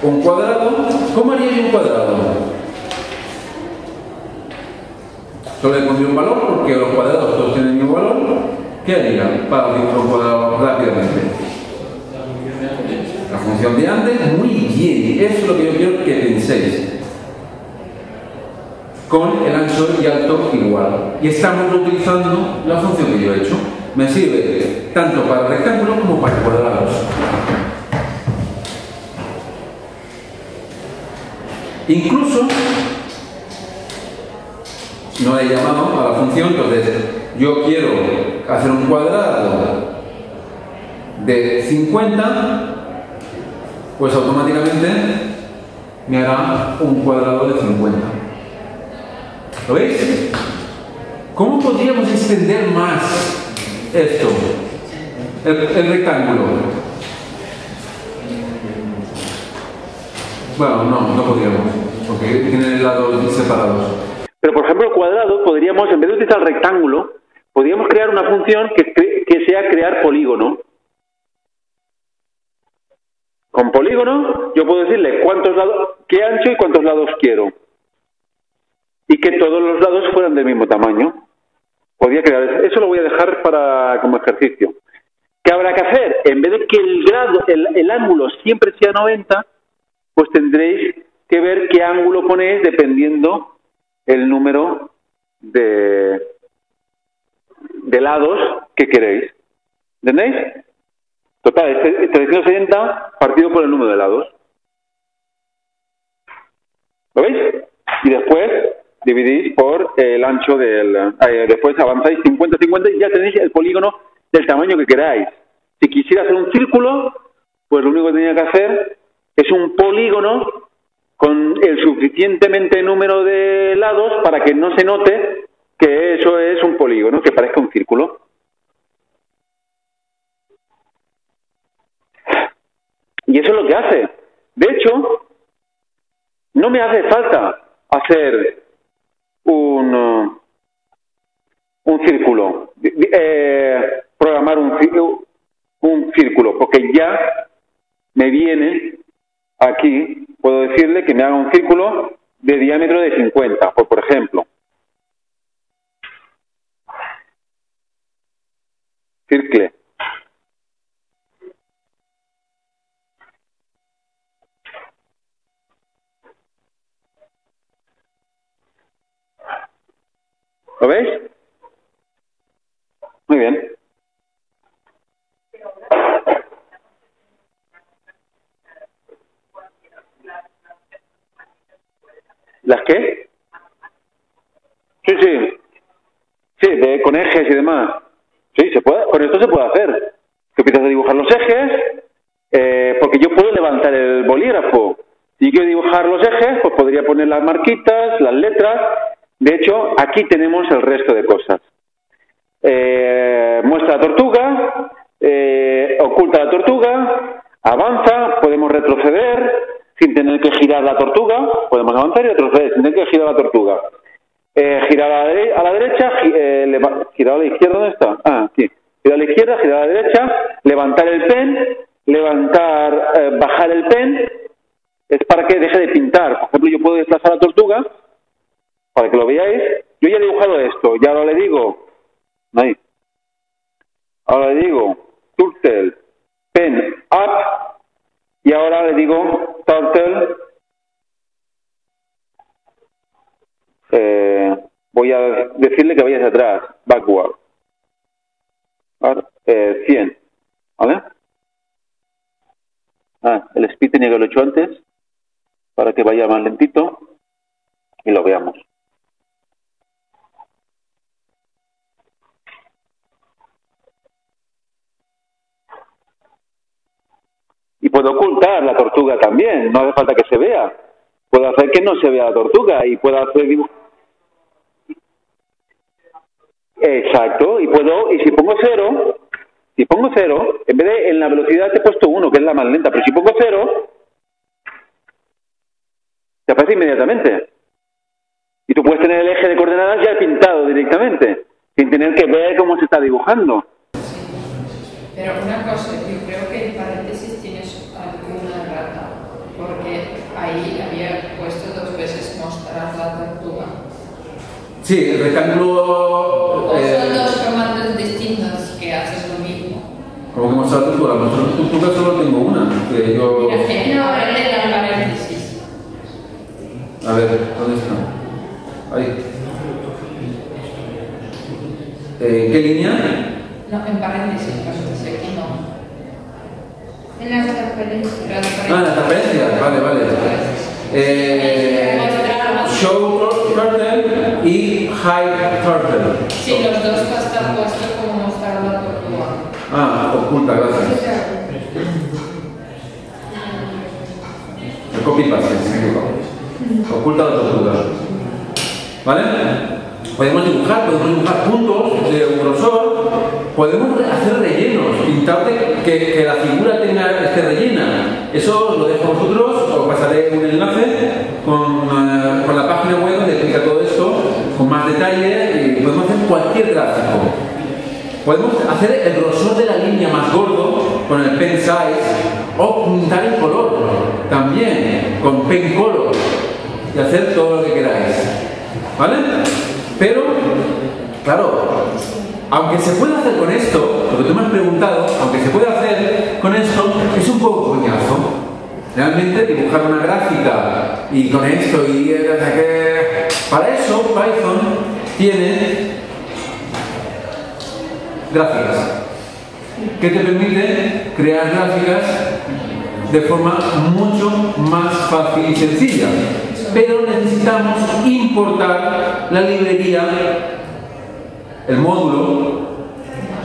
un cuadrado. ¿Cómo haría yo un cuadrado? Solo le pondría un valor porque los cuadrados todos tienen el mismo valor. ¿Qué haría para un cuadrado rápidamente? La función de antes, muy bien. Eso es lo que yo quiero que penséis. Con el ancho y alto igual. Y estamos utilizando la función que yo he hecho. Me sirve tanto para rectángulos como para cuadrados. Incluso no he llamado a la función, entonces yo quiero hacer un cuadrado de 50, pues automáticamente me hará un cuadrado de 50. ¿Lo veis? ¿Cómo podríamos extender más esto, el, rectángulo? Bueno, no, no podríamos, porque tienen lados separados. Pero, por ejemplo, cuadrado podríamos, en vez de utilizar rectángulo, podríamos crear una función que, que sea crear polígono. Con polígono yo puedo decirle cuántos lados, qué ancho y cuántos lados quiero. Y que todos los lados fueran del mismo tamaño. Podría crear eso. Lo voy a dejar para como ejercicio. ¿Qué habrá que hacer? En vez de que el grado, el, el ángulo siempre sea 90, pues tendréis que ver qué ángulo ponéis dependiendo el número de, de lados que queréis. ¿Entendéis? Total, este 360 partido por el número de lados. ¿Lo veis? Y después dividís por el ancho del... eh, después avanzáis 50-50 y ya tenéis el polígono del tamaño que queráis. Si quisiera hacer un círculo, pues lo único que tenía que hacer es un polígono con el suficientemente número de lados para que no se note que eso es un polígono, que parezca un círculo. Y eso es lo que hace. De hecho, no me hace falta hacer un, uh, un círculo, eh, programar un, cí- un círculo, porque ya me viene aquí, puedo decirle que me haga un círculo de diámetro de 50, por, por ejemplo. Circle. ¿Lo veis? Muy bien. ¿Las qué? Sí, sí. Sí, con ejes y demás. Sí, se puede, con esto se puede hacer. Tú empiezas a dibujar los ejes, eh, porque yo puedo levantar el bolígrafo. Si quiero dibujar los ejes, pues podría poner las marquitas, las letras. De hecho, aquí tenemos el resto de cosas. Eh, muestra la tortuga, eh, oculta la tortuga, avanza, podemos retroceder sin tener que girar la tortuga, podemos avanzar y retroceder sin tener que girar la tortuga. Eh, girar a la, dere- a la derecha, gi- eh, leva- girar a la izquierda, ¿dónde está? Ah, aquí. Girar a la izquierda, girar a la derecha, levantar el pen, levantar, eh, bajar el pen, es para que deje de pintar. Por ejemplo, yo puedo desplazar la tortuga, para que lo veáis. Yo ya he dibujado esto, y ahora le digo, ahí. Ahora le digo, turtle, pen up, y ahora le digo, turtle, eh, voy a decirle que vaya hacia atrás, backward. Ahora, eh, 100, ¿vale? Ah, haberlo hecho antes, para que vaya más lentito, y lo veamos. Y puedo ocultar la tortuga también, no hace falta que se vea. Puedo hacer que no se vea la tortuga y puedo hacer. Exacto, y puedo, y si pongo cero, si pongo cero, en vez de en la velocidad te he puesto uno, que es la más lenta, pero si pongo cero, te aparece inmediatamente. Y tú puedes tener el eje de coordenadas ya pintado directamente, sin tener que ver cómo se está dibujando. Pero una cosa, yo creo que en paréntesis tienes alguna rata, porque ahí había puesto dos veces mostrar la tortuga. Sí, el rectángulo. O eh, son dos comandos distintos que haces lo mismo. como que a la tortuga. A lo mejor en tortuga solo tengo una. Que yo... Mira, que no aprende la paréntesis. A ver, ¿dónde está? Ahí. Eh, ¿En qué línea? No, en paréntesis, aquí no. En las de Ah, la transparencia. Vale, vale. Eh, show turtle y hide turtle. Sí, los dos va a estar puesto como mostrar la tortuga. Ah, oculta, gracias. El copy paste, se. Oculta la tortuga. ¿Vale? Podemos dibujar, podemos dibujar puntos de un grosor, podemos hacer rellenos, pintar que la figura tenga esté rellena. Eso lo dejo a vosotros, os pasaré un enlace con, eh, con la página web donde explica todo esto con más detalle y podemos hacer cualquier gráfico. Podemos hacer el grosor de la línea más gordo con el pen size o pintar el color también con pen color y hacer todo lo que queráis. ¿Vale? Pero, claro, aunque se puede hacer con esto, lo que tú me has preguntado, aunque se puede hacer con esto, es un poco coñazo. Realmente dibujar una gráfica y con esto y. Para eso Python tiene gráficas que te permite crear gráficas de forma mucho más fácil y sencilla. Pero necesitamos importar la librería, el módulo,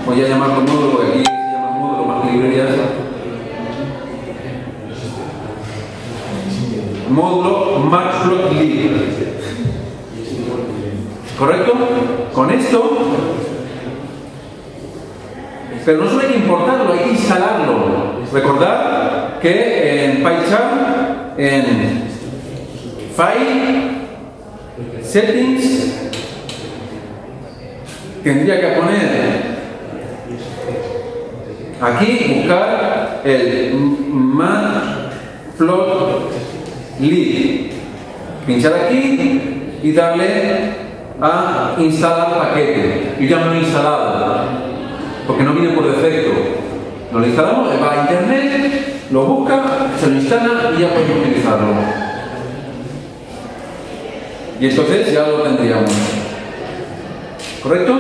voy a llamarlo módulo aquí se llama módulo más librerías, módulo matplotlib. ¿Correcto? Con esto pero no solo hay que importarlo, hay que instalarlo. Recordad que en PyCharm, en File, Settings, tendría que poner aquí, buscar el matplotlib. Pinchar aquí y darle a instalar paquete. Yo ya me lo he instalado porque no viene por defecto. Nos lo instalamos, va a internet, lo busca, se lo instala y ya podemos utilizarlo. Y entonces ya lo tendríamos. ¿Correcto?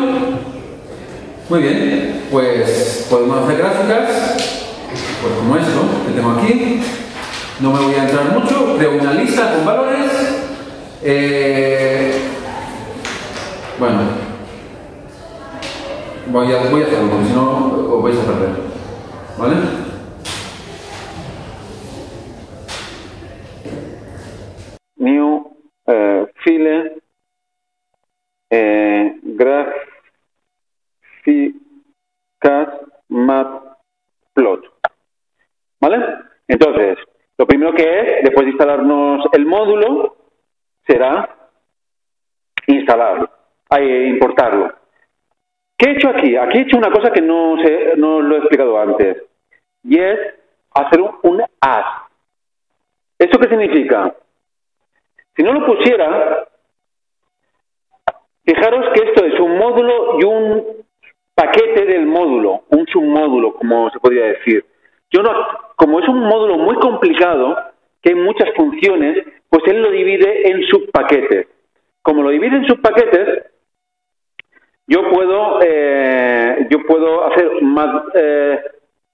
Muy bien, pues podemos hacer gráficas, pues como esto que tengo aquí. No me voy a entrar mucho, creo una lista con valores. Eh, bueno, Voy a, voy a hacerlo, porque si no os vais a perder. ¿Vale? New eh, file eh, gráficas matplot. ¿Vale? Entonces, lo primero que es, después de el módulo, será instalarlo, eh, importarlo. ¿Qué he hecho aquí? Aquí he hecho una cosa que no, sé, no lo he explicado antes, y es hacer un, un as. ¿Esto qué significa? Si no lo pusiera, fijaros que esto es un módulo y un paquete del módulo, un submódulo, como se podría decir. Yo no, como es un módulo muy complicado, que hay muchas funciones, pues él lo divide en subpaquetes. Como lo divide en subpaquetes, yo puedo eh, yo puedo hacer más eh,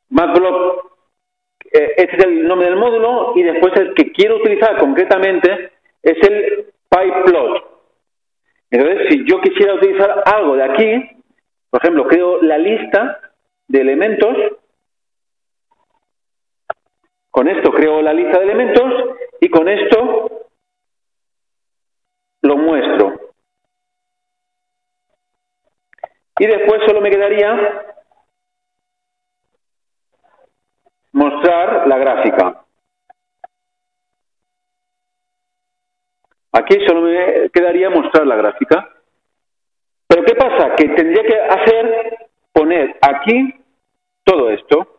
matblock eh, este es el nombre del módulo y después el que quiero utilizar concretamente es el pyplot entonces si yo quisiera utilizar algo de aquí por ejemplo creo la lista de elementos con esto creo la lista de elementos y con esto lo muestro y después solo me quedaría mostrar la gráfica. Aquí solo me quedaría mostrar la gráfica. Pero ¿qué pasa? Que tendría que hacer, poner aquí todo esto.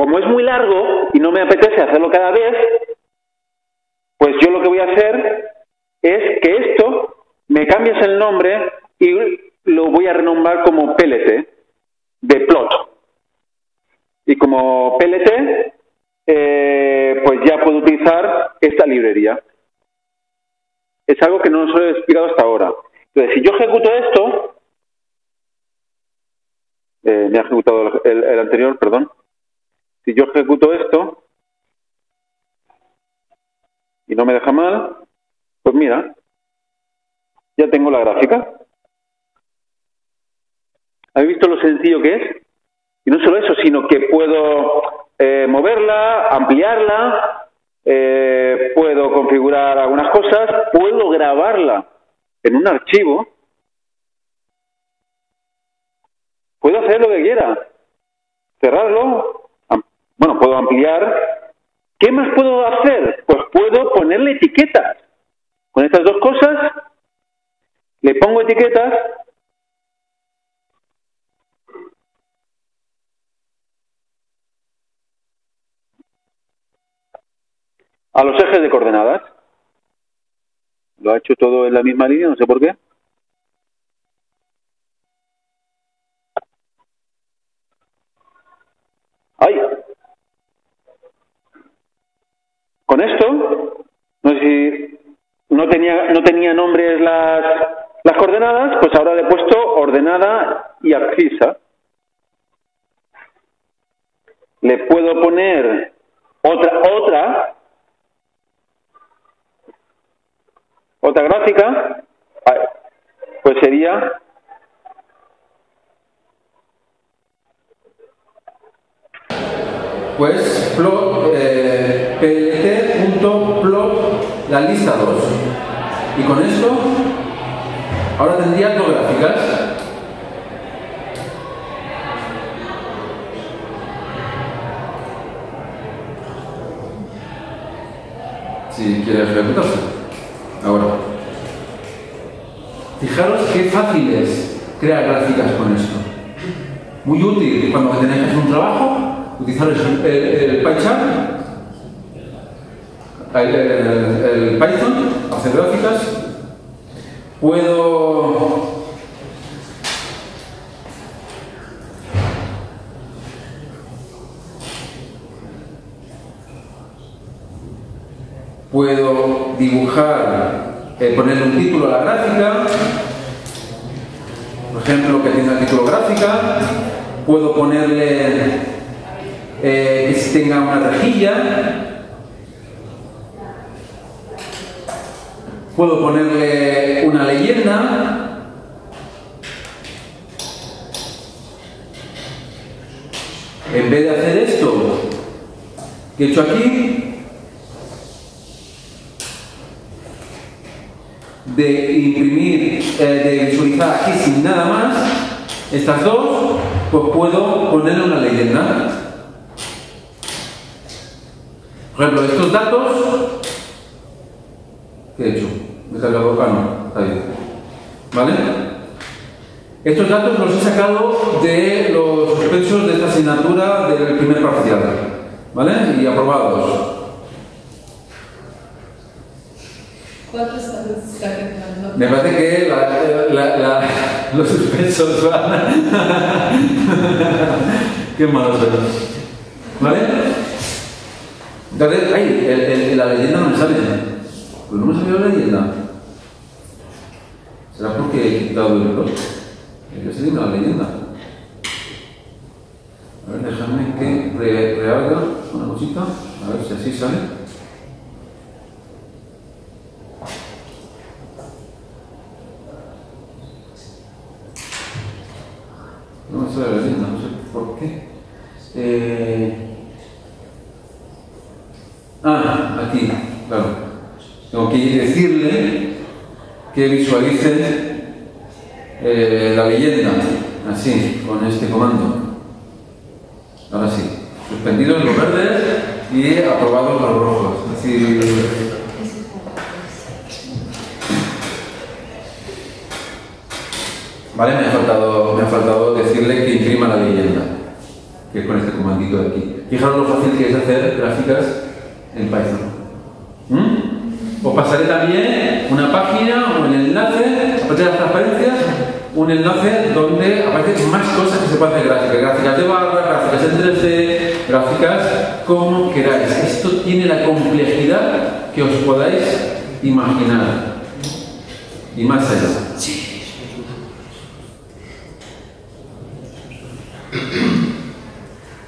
Como es muy largo y no me apetece hacerlo cada vez, pues yo lo que voy a hacer es que esto me cambias el nombre y lo voy a renombrar como PLT, de plot. Y como PLT, eh, pues ya puedo utilizar esta librería. Es algo que no os he explicado hasta ahora. Entonces, si yo ejecuto esto, eh, me ha ejecutado el anterior, perdón. Si yo ejecuto esto y no me deja mal, pues mira, ya tengo la gráfica. ¿Habéis visto lo sencillo que es? Y no solo eso, sino que puedo eh, moverla, ampliarla, eh, puedo configurar algunas cosas, puedo grabarla en un archivo, puedo hacer lo que quiera, cerrarlo, bueno, puedo ampliar. ¿Qué más puedo hacer? Pues puedo ponerle etiquetas. Con estas dos cosas, le pongo etiquetas a los ejes de coordenadas. Lo ha hecho todo en la misma línea, no sé por qué. ¡Ay! Con esto, no sé si no tenía, no tenía nombres las, las coordenadas, pues ahora le he puesto ordenada y abscisa. Le puedo poner otra, otra Otra gráfica, pues sería pues plot, eh, la lista 2 y con esto ahora tendría dos gráficas si quieres ejecutarse Ahora, fijaros qué fácil es crear gráficas con esto. Muy útil cuando tenéis un trabajo, utilizar el, el, PyCharm, el, Python, hacer gráficas. Puedo puedo dibujar, eh, ponerle un título a la gráfica, por ejemplo, que tenga título gráfica, puedo ponerle eh, que tenga una rejilla, puedo ponerle una leyenda, en vez de hacer esto que he hecho aquí, de imprimir, eh, de visualizar aquí sin nada más, estas dos, pues puedo ponerle una leyenda. Por ejemplo, estos datos, ¿qué he hecho? Me he cargado, ah, no, está bien. ¿Vale? Estos datos los he sacado de los suspensos de esta asignatura del primer parcial, ¿vale? Y aprobados. ¿Cuántos Me parece que la, la, los suspensos van. Qué malo son. ¿Vale? Entonces, ay, el, el, la leyenda no me sale. Pues no me salió la leyenda. ¿Será porque he quitado el? Hay que seguir la leyenda. A ver, déjame que re, una cosita. A ver si así sale. No sé, no sé por qué. Eh... Ah, aquí, claro. Tengo que decirle que visualice eh, la leyenda, así, con este comando. Ahora sí, suspendidos los verdes y aprobados los rojos. Así, ¿Vale? Me ha faltado, me ha faltado decirle que imprima la leyenda, que es con este comandito de aquí. Fijaros lo fácil que es hacer gráficas en Python. ¿Mm? Os pasaré también una página un enlace donde aparecen más cosas que se pueden hacer gráficas. Gráficas de barra, gráficas en 3D, gráficas como queráis. Esto tiene la complejidad que os podáis imaginar. Y más allá.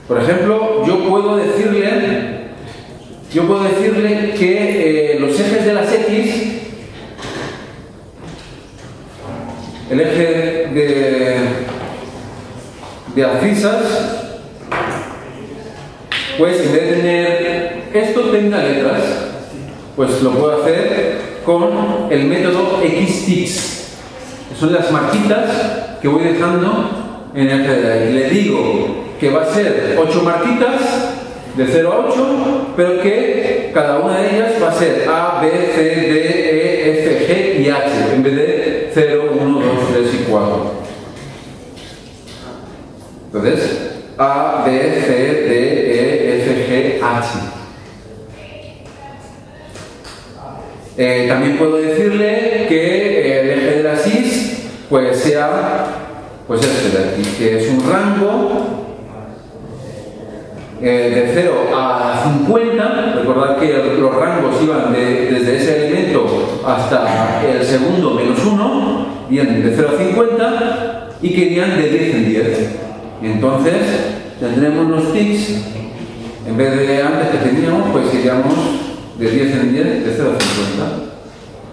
Por ejemplo, yo puedo decirle, yo puedo decirle que eh, los ejes de las X, el eje de, de abscisas, pues en vez de tener esto tenga letras, pues lo puedo hacer con el método que Son las marquitas que voy dejando en el ahí. Le digo que va a ser 8 marquitas de 0 a 8, pero que cada una de ellas va a ser A, B, C, D, E, F, G y H, en vez de 0, 1, 2, 3 y 4. Entonces, A, B, C, D, E, F, G, H. Eh, también puedo decirle que el eje de la SIS pues sea pues este de aquí, que es un rango eh, de 0 a 50, recordad que los rangos iban de- desde ese elemento hasta el segundo menos 1, bien de 0 a 50 y que irían de 10 en 10. Entonces tendremos los tics, en vez de antes que teníamos, pues iríamos de 10 en 10, de 0 a 50.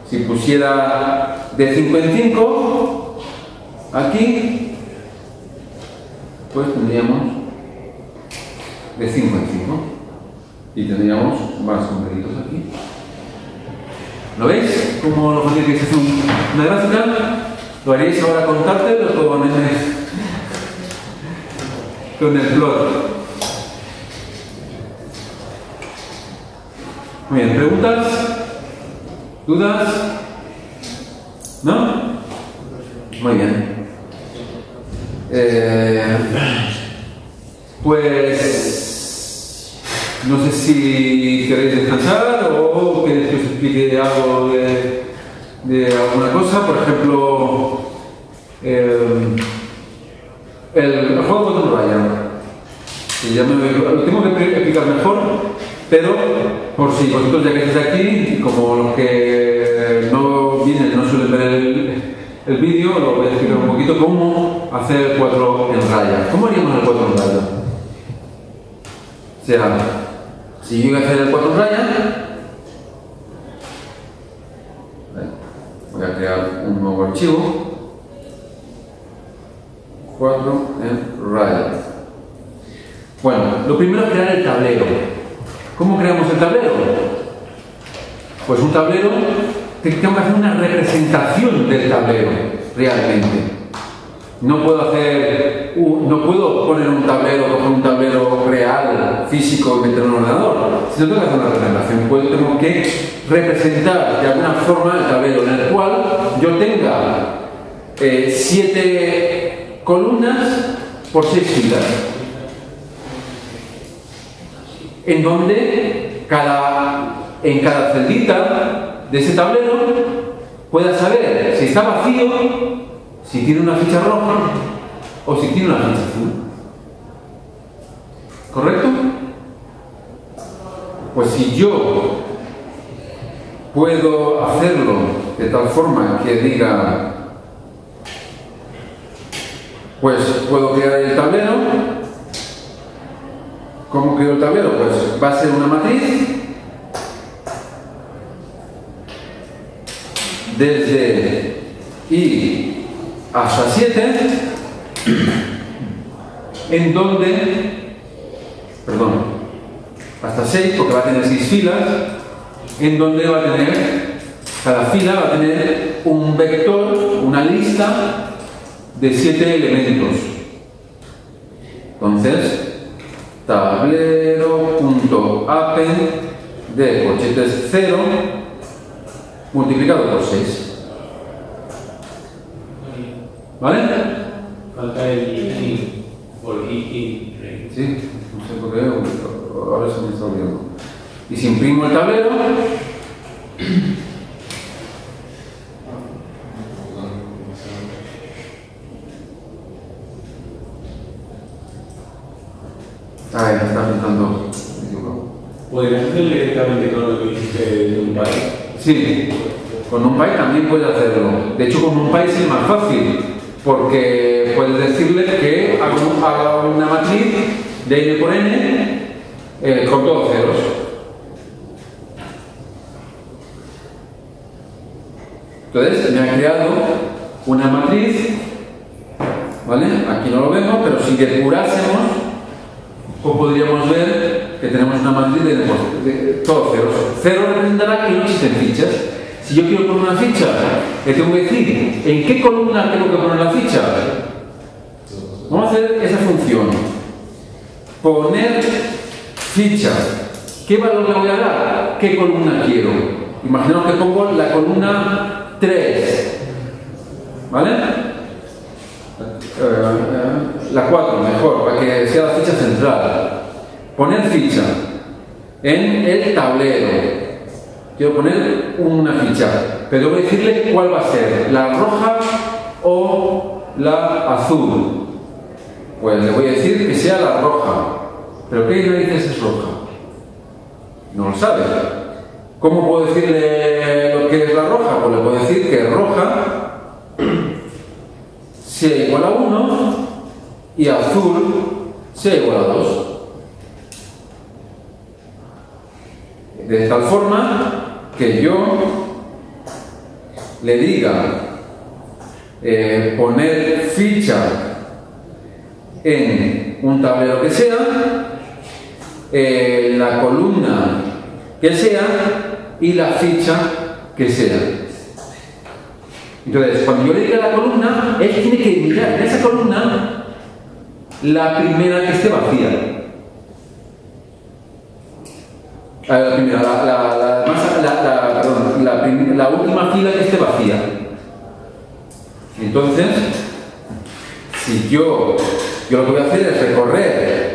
Si pusiera de 5 en 5, aquí, pues tendríamos de 5 en 5 y tendríamos más numeritos aquí. ¿Lo veis? ¿Cómo lo podéis que un- una gráfica? ¿Lo haríais ahora con o con el, con el plot? Muy bien, ¿preguntas? ¿Dudas? ¿No? Muy bien. Eh, pues no sé si queréis descansar o queréis que os explique algo de, de alguna cosa. Por ejemplo, el, el juego contra Ryan. Que ya me lo tengo que explicar mejor, pero por si vosotros ya que estáis aquí, como los que no vienen no suelen ver el, el vídeo, lo voy a explicar un poquito cómo hacer el 4 en raya. ¿Cómo haríamos el 4 en raya? O sea, si yo voy a hacer el 4 en raya, voy a crear un nuevo archivo, 4 en raya. Bueno, lo primero es crear el tablero. ¿Cómo creamos el tablero? Pues un tablero, te- tengo que hacer una representación del tablero, realmente. No puedo hacer, un- no puedo poner un tablero, coger un tablero real, físico en un ordenador. Si no tengo que hacer una representación, pues tengo que representar de alguna forma el tablero en el cual yo tenga eh, siete columnas por seis filas en donde cada, en cada celdita de ese tablero pueda saber si está vacío, si tiene una ficha roja o si tiene una ficha azul. ¿Correcto? Pues si yo puedo hacerlo de tal forma que diga, pues puedo crear el tablero, ¿Cómo creo el tablero? Pues va a ser una matriz desde i hasta 7 en donde, perdón, hasta 6 porque va a tener 6 filas, en donde va a tener, cada fila va a tener un vector, una lista de 7 elementos. Entonces, tablero.append de corchetes 0 multiplicado por 6. ¿Vale? Falta el in, por in, Sí, no sé por qué, a ver si me está olvidando. Y si imprimo el tablero, Ah, ya está pintando ¿Podrías hacerle directamente con lo que hiciste de un país? Sí, con un país también puede hacerlo. De hecho, con un país es más fácil, porque puedes decirle que haga un- haga una matriz de n por n eh, con todos ceros. Entonces, me ha creado una matriz, ¿vale? Aquí no lo vemos, pero si depurásemos, pues podríamos ver que tenemos una matriz de, de todos ceros. Cero representará que no existen fichas. Si yo quiero poner una ficha, le tengo que decir en qué columna tengo que poner la ficha. Vamos a hacer esa función. Poner ficha. ¿Qué valor le voy a dar? ¿Qué columna quiero? Imaginaos que pongo la columna 3. ¿Vale? Eh, la 4 mejor, para que sea la ficha central. Poner ficha en el tablero. Quiero poner una ficha, pero voy a decirle cuál va a ser, la roja o la azul. Pues le voy a decir que sea la roja. ¿Pero qué narices es roja? No lo sabe. ¿Cómo puedo decirle lo que es la roja? Pues le puedo decir que roja sea igual a 1 y azul sea igual a 2. De tal forma que yo le diga eh, poner ficha en un tablero que sea, eh, la columna que sea y la ficha que sea. Entonces, cuando yo le diga la columna, él tiene que mirar en esa columna la primera que esté vacía. La primera, la, la, la última fila que esté vacía. Entonces, si yo, yo lo que voy a hacer es recorrer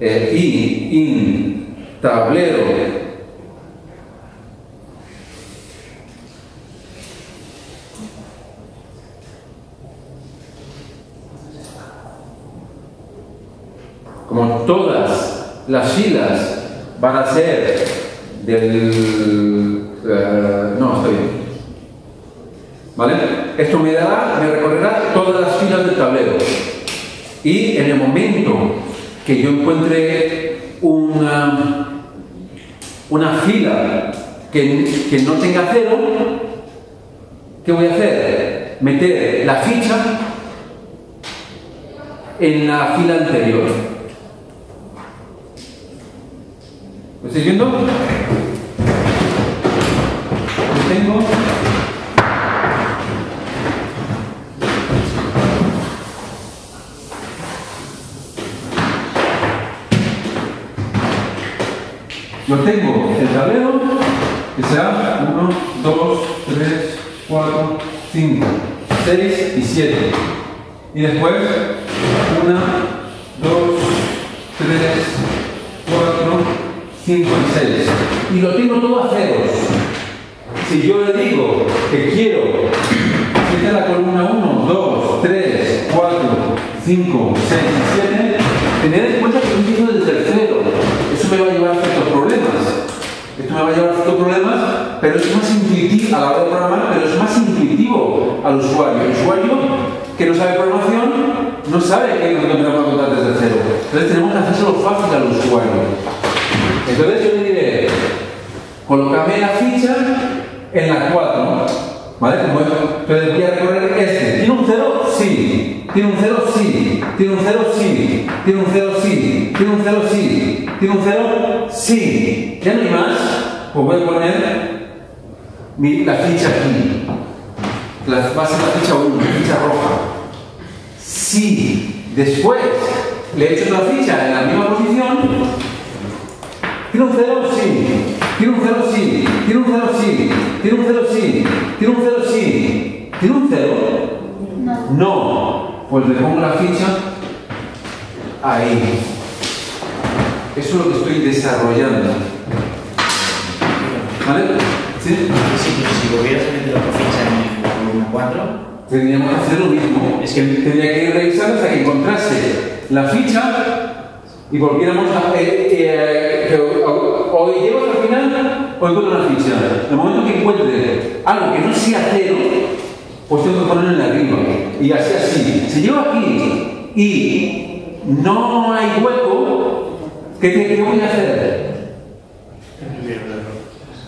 eh, i, in, tablero, como todas las filas van a ser del... eh, no, estoy bien. ¿Vale? Esto me dará, me recorrerá todas las filas del tablero. Y en el momento que yo encuentre una, una fila que, que no tenga cero, ¿qué voy a hacer? Meter la ficha en la fila anterior. ¿Lo estáis viendo? Tengo Yo tengo el tablero que será 1, 2, 3, 4, 5, 6 y 7. Y después 1, 2, 3, 4, 5 y 6. Y lo tengo todo a ceros. Si yo le digo que quiero que esté la columna 1, 2, 3, 4, 5, 6 y 7, tened en cuenta que yo empiezo desde el cero. Eso me va a llevar a ciertos problemas. Esto me va a llevar a ciertos problemas, pero es más intuitivo a la hora de programar, pero es más intuitivo al usuario. El usuario que no sabe programación no sabe qué es lo que tenemos que contar desde cero. Entonces tenemos que hacérselo fácil al usuario. Entonces yo le diré, colócame la ficha en la 4, ¿vale? Como es, entonces voy a recorrer este. ¿Tiene un 0? Sí. ¿Tiene un 0? Sí. ¿Tiene un 0? Sí. ¿Tiene un 0? Sí. ¿Tiene un 0? Sí. ¿Tiene un 0? Sí. ¿Ya no hay más? Pues voy a poner mi- la ficha aquí. La, va a ser la ficha 1, la ficha roja. Sí. Después le hecho la ficha en la misma posición ¿Tiene un cero? Sí. ¿Tiene un cero? Sí. ¿Tiene un cero? Sí. ¿Tiene un cero? Sí. ¿Tiene un cero? Sí. ¿Tiene un cero? No. No. Pues le pongo la ficha ahí. Eso es lo que estoy desarrollando. ¿Vale? ¿Sí? Si, si volvieras a meter otra ficha en la columna 4, Tendríamos que hacer lo mismo. Es que- tendría que ir revisando hasta que encontrase la ficha y volviéramos a. Eh, eh, que o, o- o el final o encuentro una ficha. En el momento que encuentre algo que no sea cero, pues tengo que ponerlo en arriba. Y así, así. Si llego aquí y no hay hueco, ¿qué, qué- voy a hacer?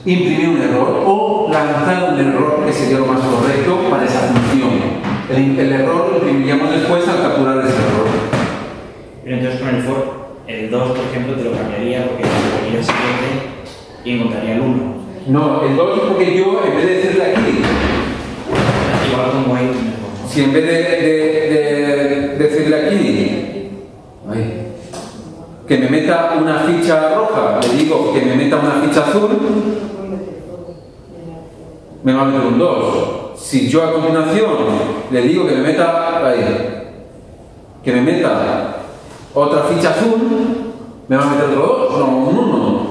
imprimir un error o lanzar un error que sería lo más correcto para esa función. El, error lo imprimiríamos después al capturar ese error. Entonces con el for, el 2, por ejemplo, te lo cambiaría porque te el siguiente y encontraría el 1. No, el 2 porque yo en vez de decirle aquí, Igual mejor. ¿no? si en vez de, de- de decirle aquí, ay, que me meta una ficha roja, le digo que me meta una ficha azul, me va a meter un 2. Si yo a continuación le digo que me meta, ahí, que me meta otra ficha azul, me va a meter otro 2, no un 1.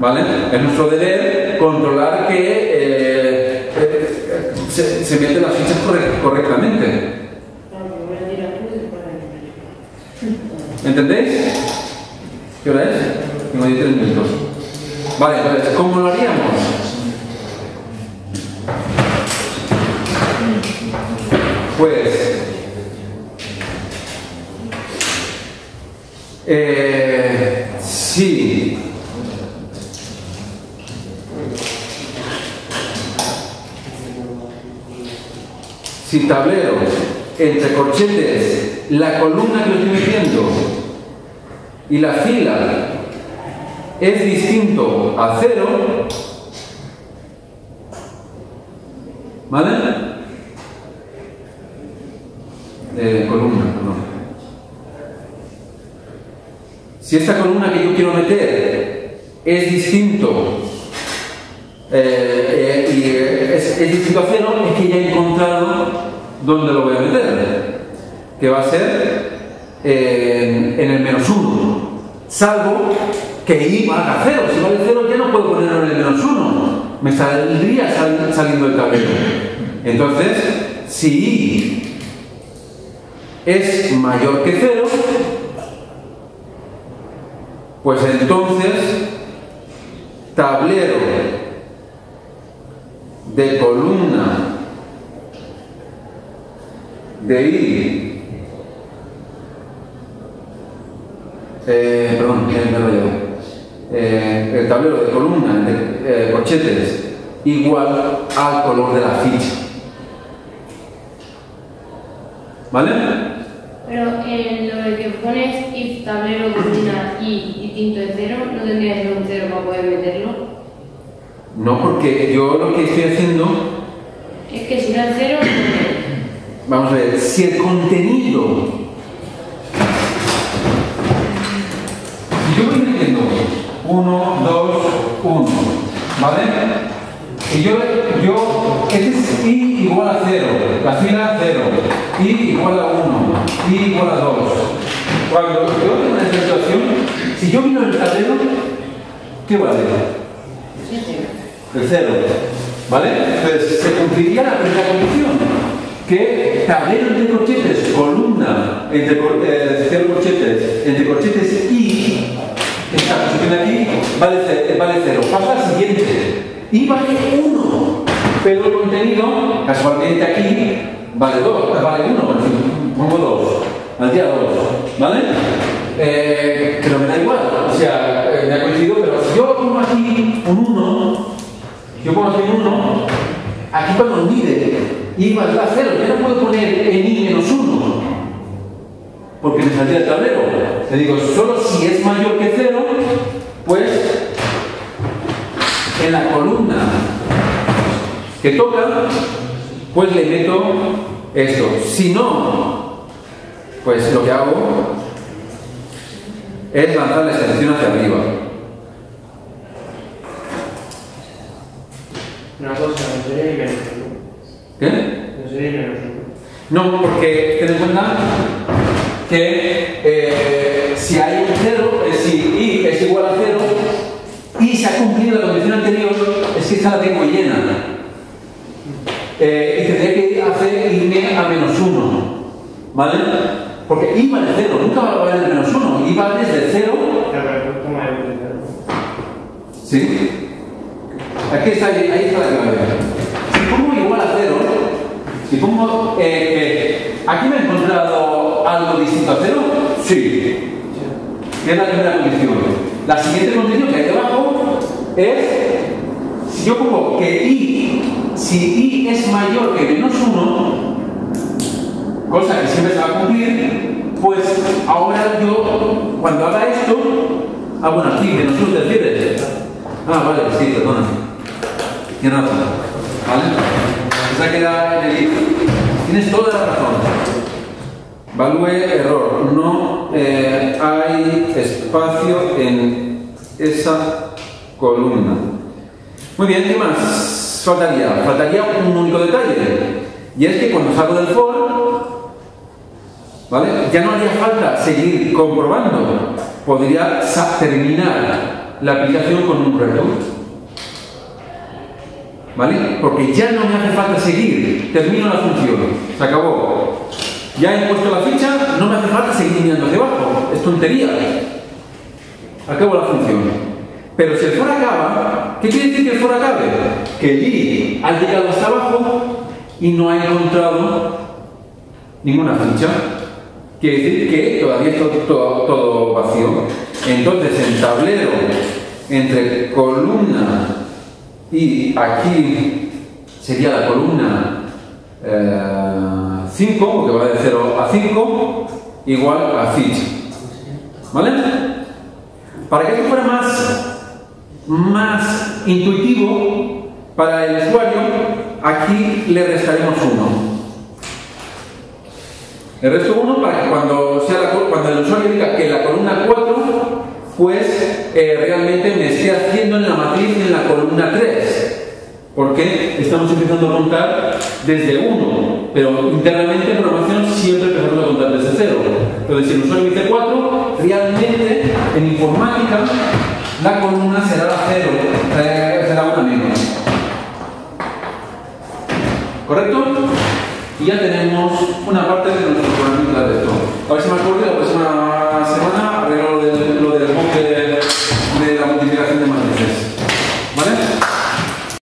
¿Vale? Es nuestro deber controlar que eh, eh, se, se meten las fichas corre- correctamente. ¿Entendéis? ¿Qué hora es? Tengo 10 minutos. Vale, entonces, ¿cómo lo haríamos? Pues. Eh, sí. Si tablero entre corchetes la columna que estoy metiendo y la fila es distinto a cero, ¿vale? Eh, columna, perdón. Si esta columna que yo quiero meter es distinto eh, eh, y eh, es, es distinto a cero, es que ya he encontrado dónde lo voy a meter, que va a ser eh, en el menos uno, salvo que i valga cero. Si vale cero ya no puedo ponerlo en el menos uno, me saldría sal- saliendo del tablero. Entonces, si i es mayor que cero, pues entonces tablero de columna de i eh, perdón. Eh, el tablero de columna de eh, corchetes igual al color de la ficha ¿vale? Pero en lo de que pones if tablero columna y distinto de cero, no tendría que ser un cero para poder meterlo. no porque yo lo que estoy haciendo Es que si no es cero, Vamos a ver, si el contenido. Yo voy metiendo 1, 2, 1, ¿vale? Y yo, yo, este es i igual a 0, la fila 0, i igual a 1, i igual a 2. Cuando yo tengo una situación, si yo miro el tablero, ¿qué vale? El 0, ¿vale? Entonces se cumpliría la primera condición que tablero entre corchetes, columna entre eh, corchetes, entre corchetes y esta posición aquí vale, vale. Pasa al siguiente. Y vale 1. Pero el contenido, casualmente aquí, vale 2, vale 1, pongo 2, al día 2, ¿vale? Eh, pero me da igual, o sea, eh, me ha coincidido, pero si yo pongo aquí un 1, yo pongo aquí un 1, aquí cuando mide y valdrá 0, ya no puedo poner en i menos 1, porque me saldría el tablero. Le digo, solo si es mayor que 0, pues en la columna que toca, pues le meto esto. Si no, pues lo que hago es lanzar la extensión hacia arriba. Una cosa, no sería menos. ¿Qué? No sería menos. No, porque ten en cuenta que eh, si hay un cero, eh, si i es igual a cero y se ha cumplido la condición anterior, es que esta la tengo llena. Eh, y tendría que hacer irme a menos uno. ¿Vale? Porque iba de cero, nunca va a valer menos uno, iba desde cero. ¿Sí? Aquí está, ahí está la clave. Si pongo igual a cero, si pongo. Eh, eh, ¿Aquí me he encontrado algo distinto a cero? Sí. Y es la primera condición. La siguiente condición que hay debajo es. Si yo pongo que i, si i es mayor que menos 1, cosa que siempre se va a cumplir, pues ahora yo, cuando haga esto, ah, bueno, aquí, menos 1 te refieres. Ah, vale, sí, perdona. Tienes razón. ¿Vale? Esa queda en el if. Tienes toda la razón. Value error. No eh, hay espacio en esa columna. Muy bien, ¿qué más faltaría? Faltaría un único detalle. Y es que cuando salgo del for, ¿vale? Ya no haría falta seguir comprobando. Podría terminar la aplicación con un return. ¿Vale? Porque ya no me hace falta seguir. Termino la función. Se acabó. Ya he puesto la ficha, no me hace falta seguir mirando hacia abajo. Es tontería. Acabo la función. Pero si el for acaba, ¿qué quiere decir que el for acabe? Que el ha llegado hasta abajo y no ha encontrado ninguna ficha. Quiere decir que todavía es todo, vacío. Entonces, en tablero, entre columna y aquí sería la columna 5, porque va de 0 a 5, igual a ficha. ¿Vale? Para que esto fuera más, más intuitivo para el usuario, aquí le restaremos 1. El resto 1 para que cuando, sea la cuando el usuario diga que la columna 4, pues eh, realmente me esté haciendo en la matriz en la columna 3. Porque estamos empezando a contar desde 1, pero internamente en programación siempre empezamos a contar desde 0. Entonces, si el usuario dice 4, realmente en informática la columna será la 0, eh, será una menos. ¿Correcto? Y ya tenemos una parte de nuestro programa de esto. A ver si me acuerdo,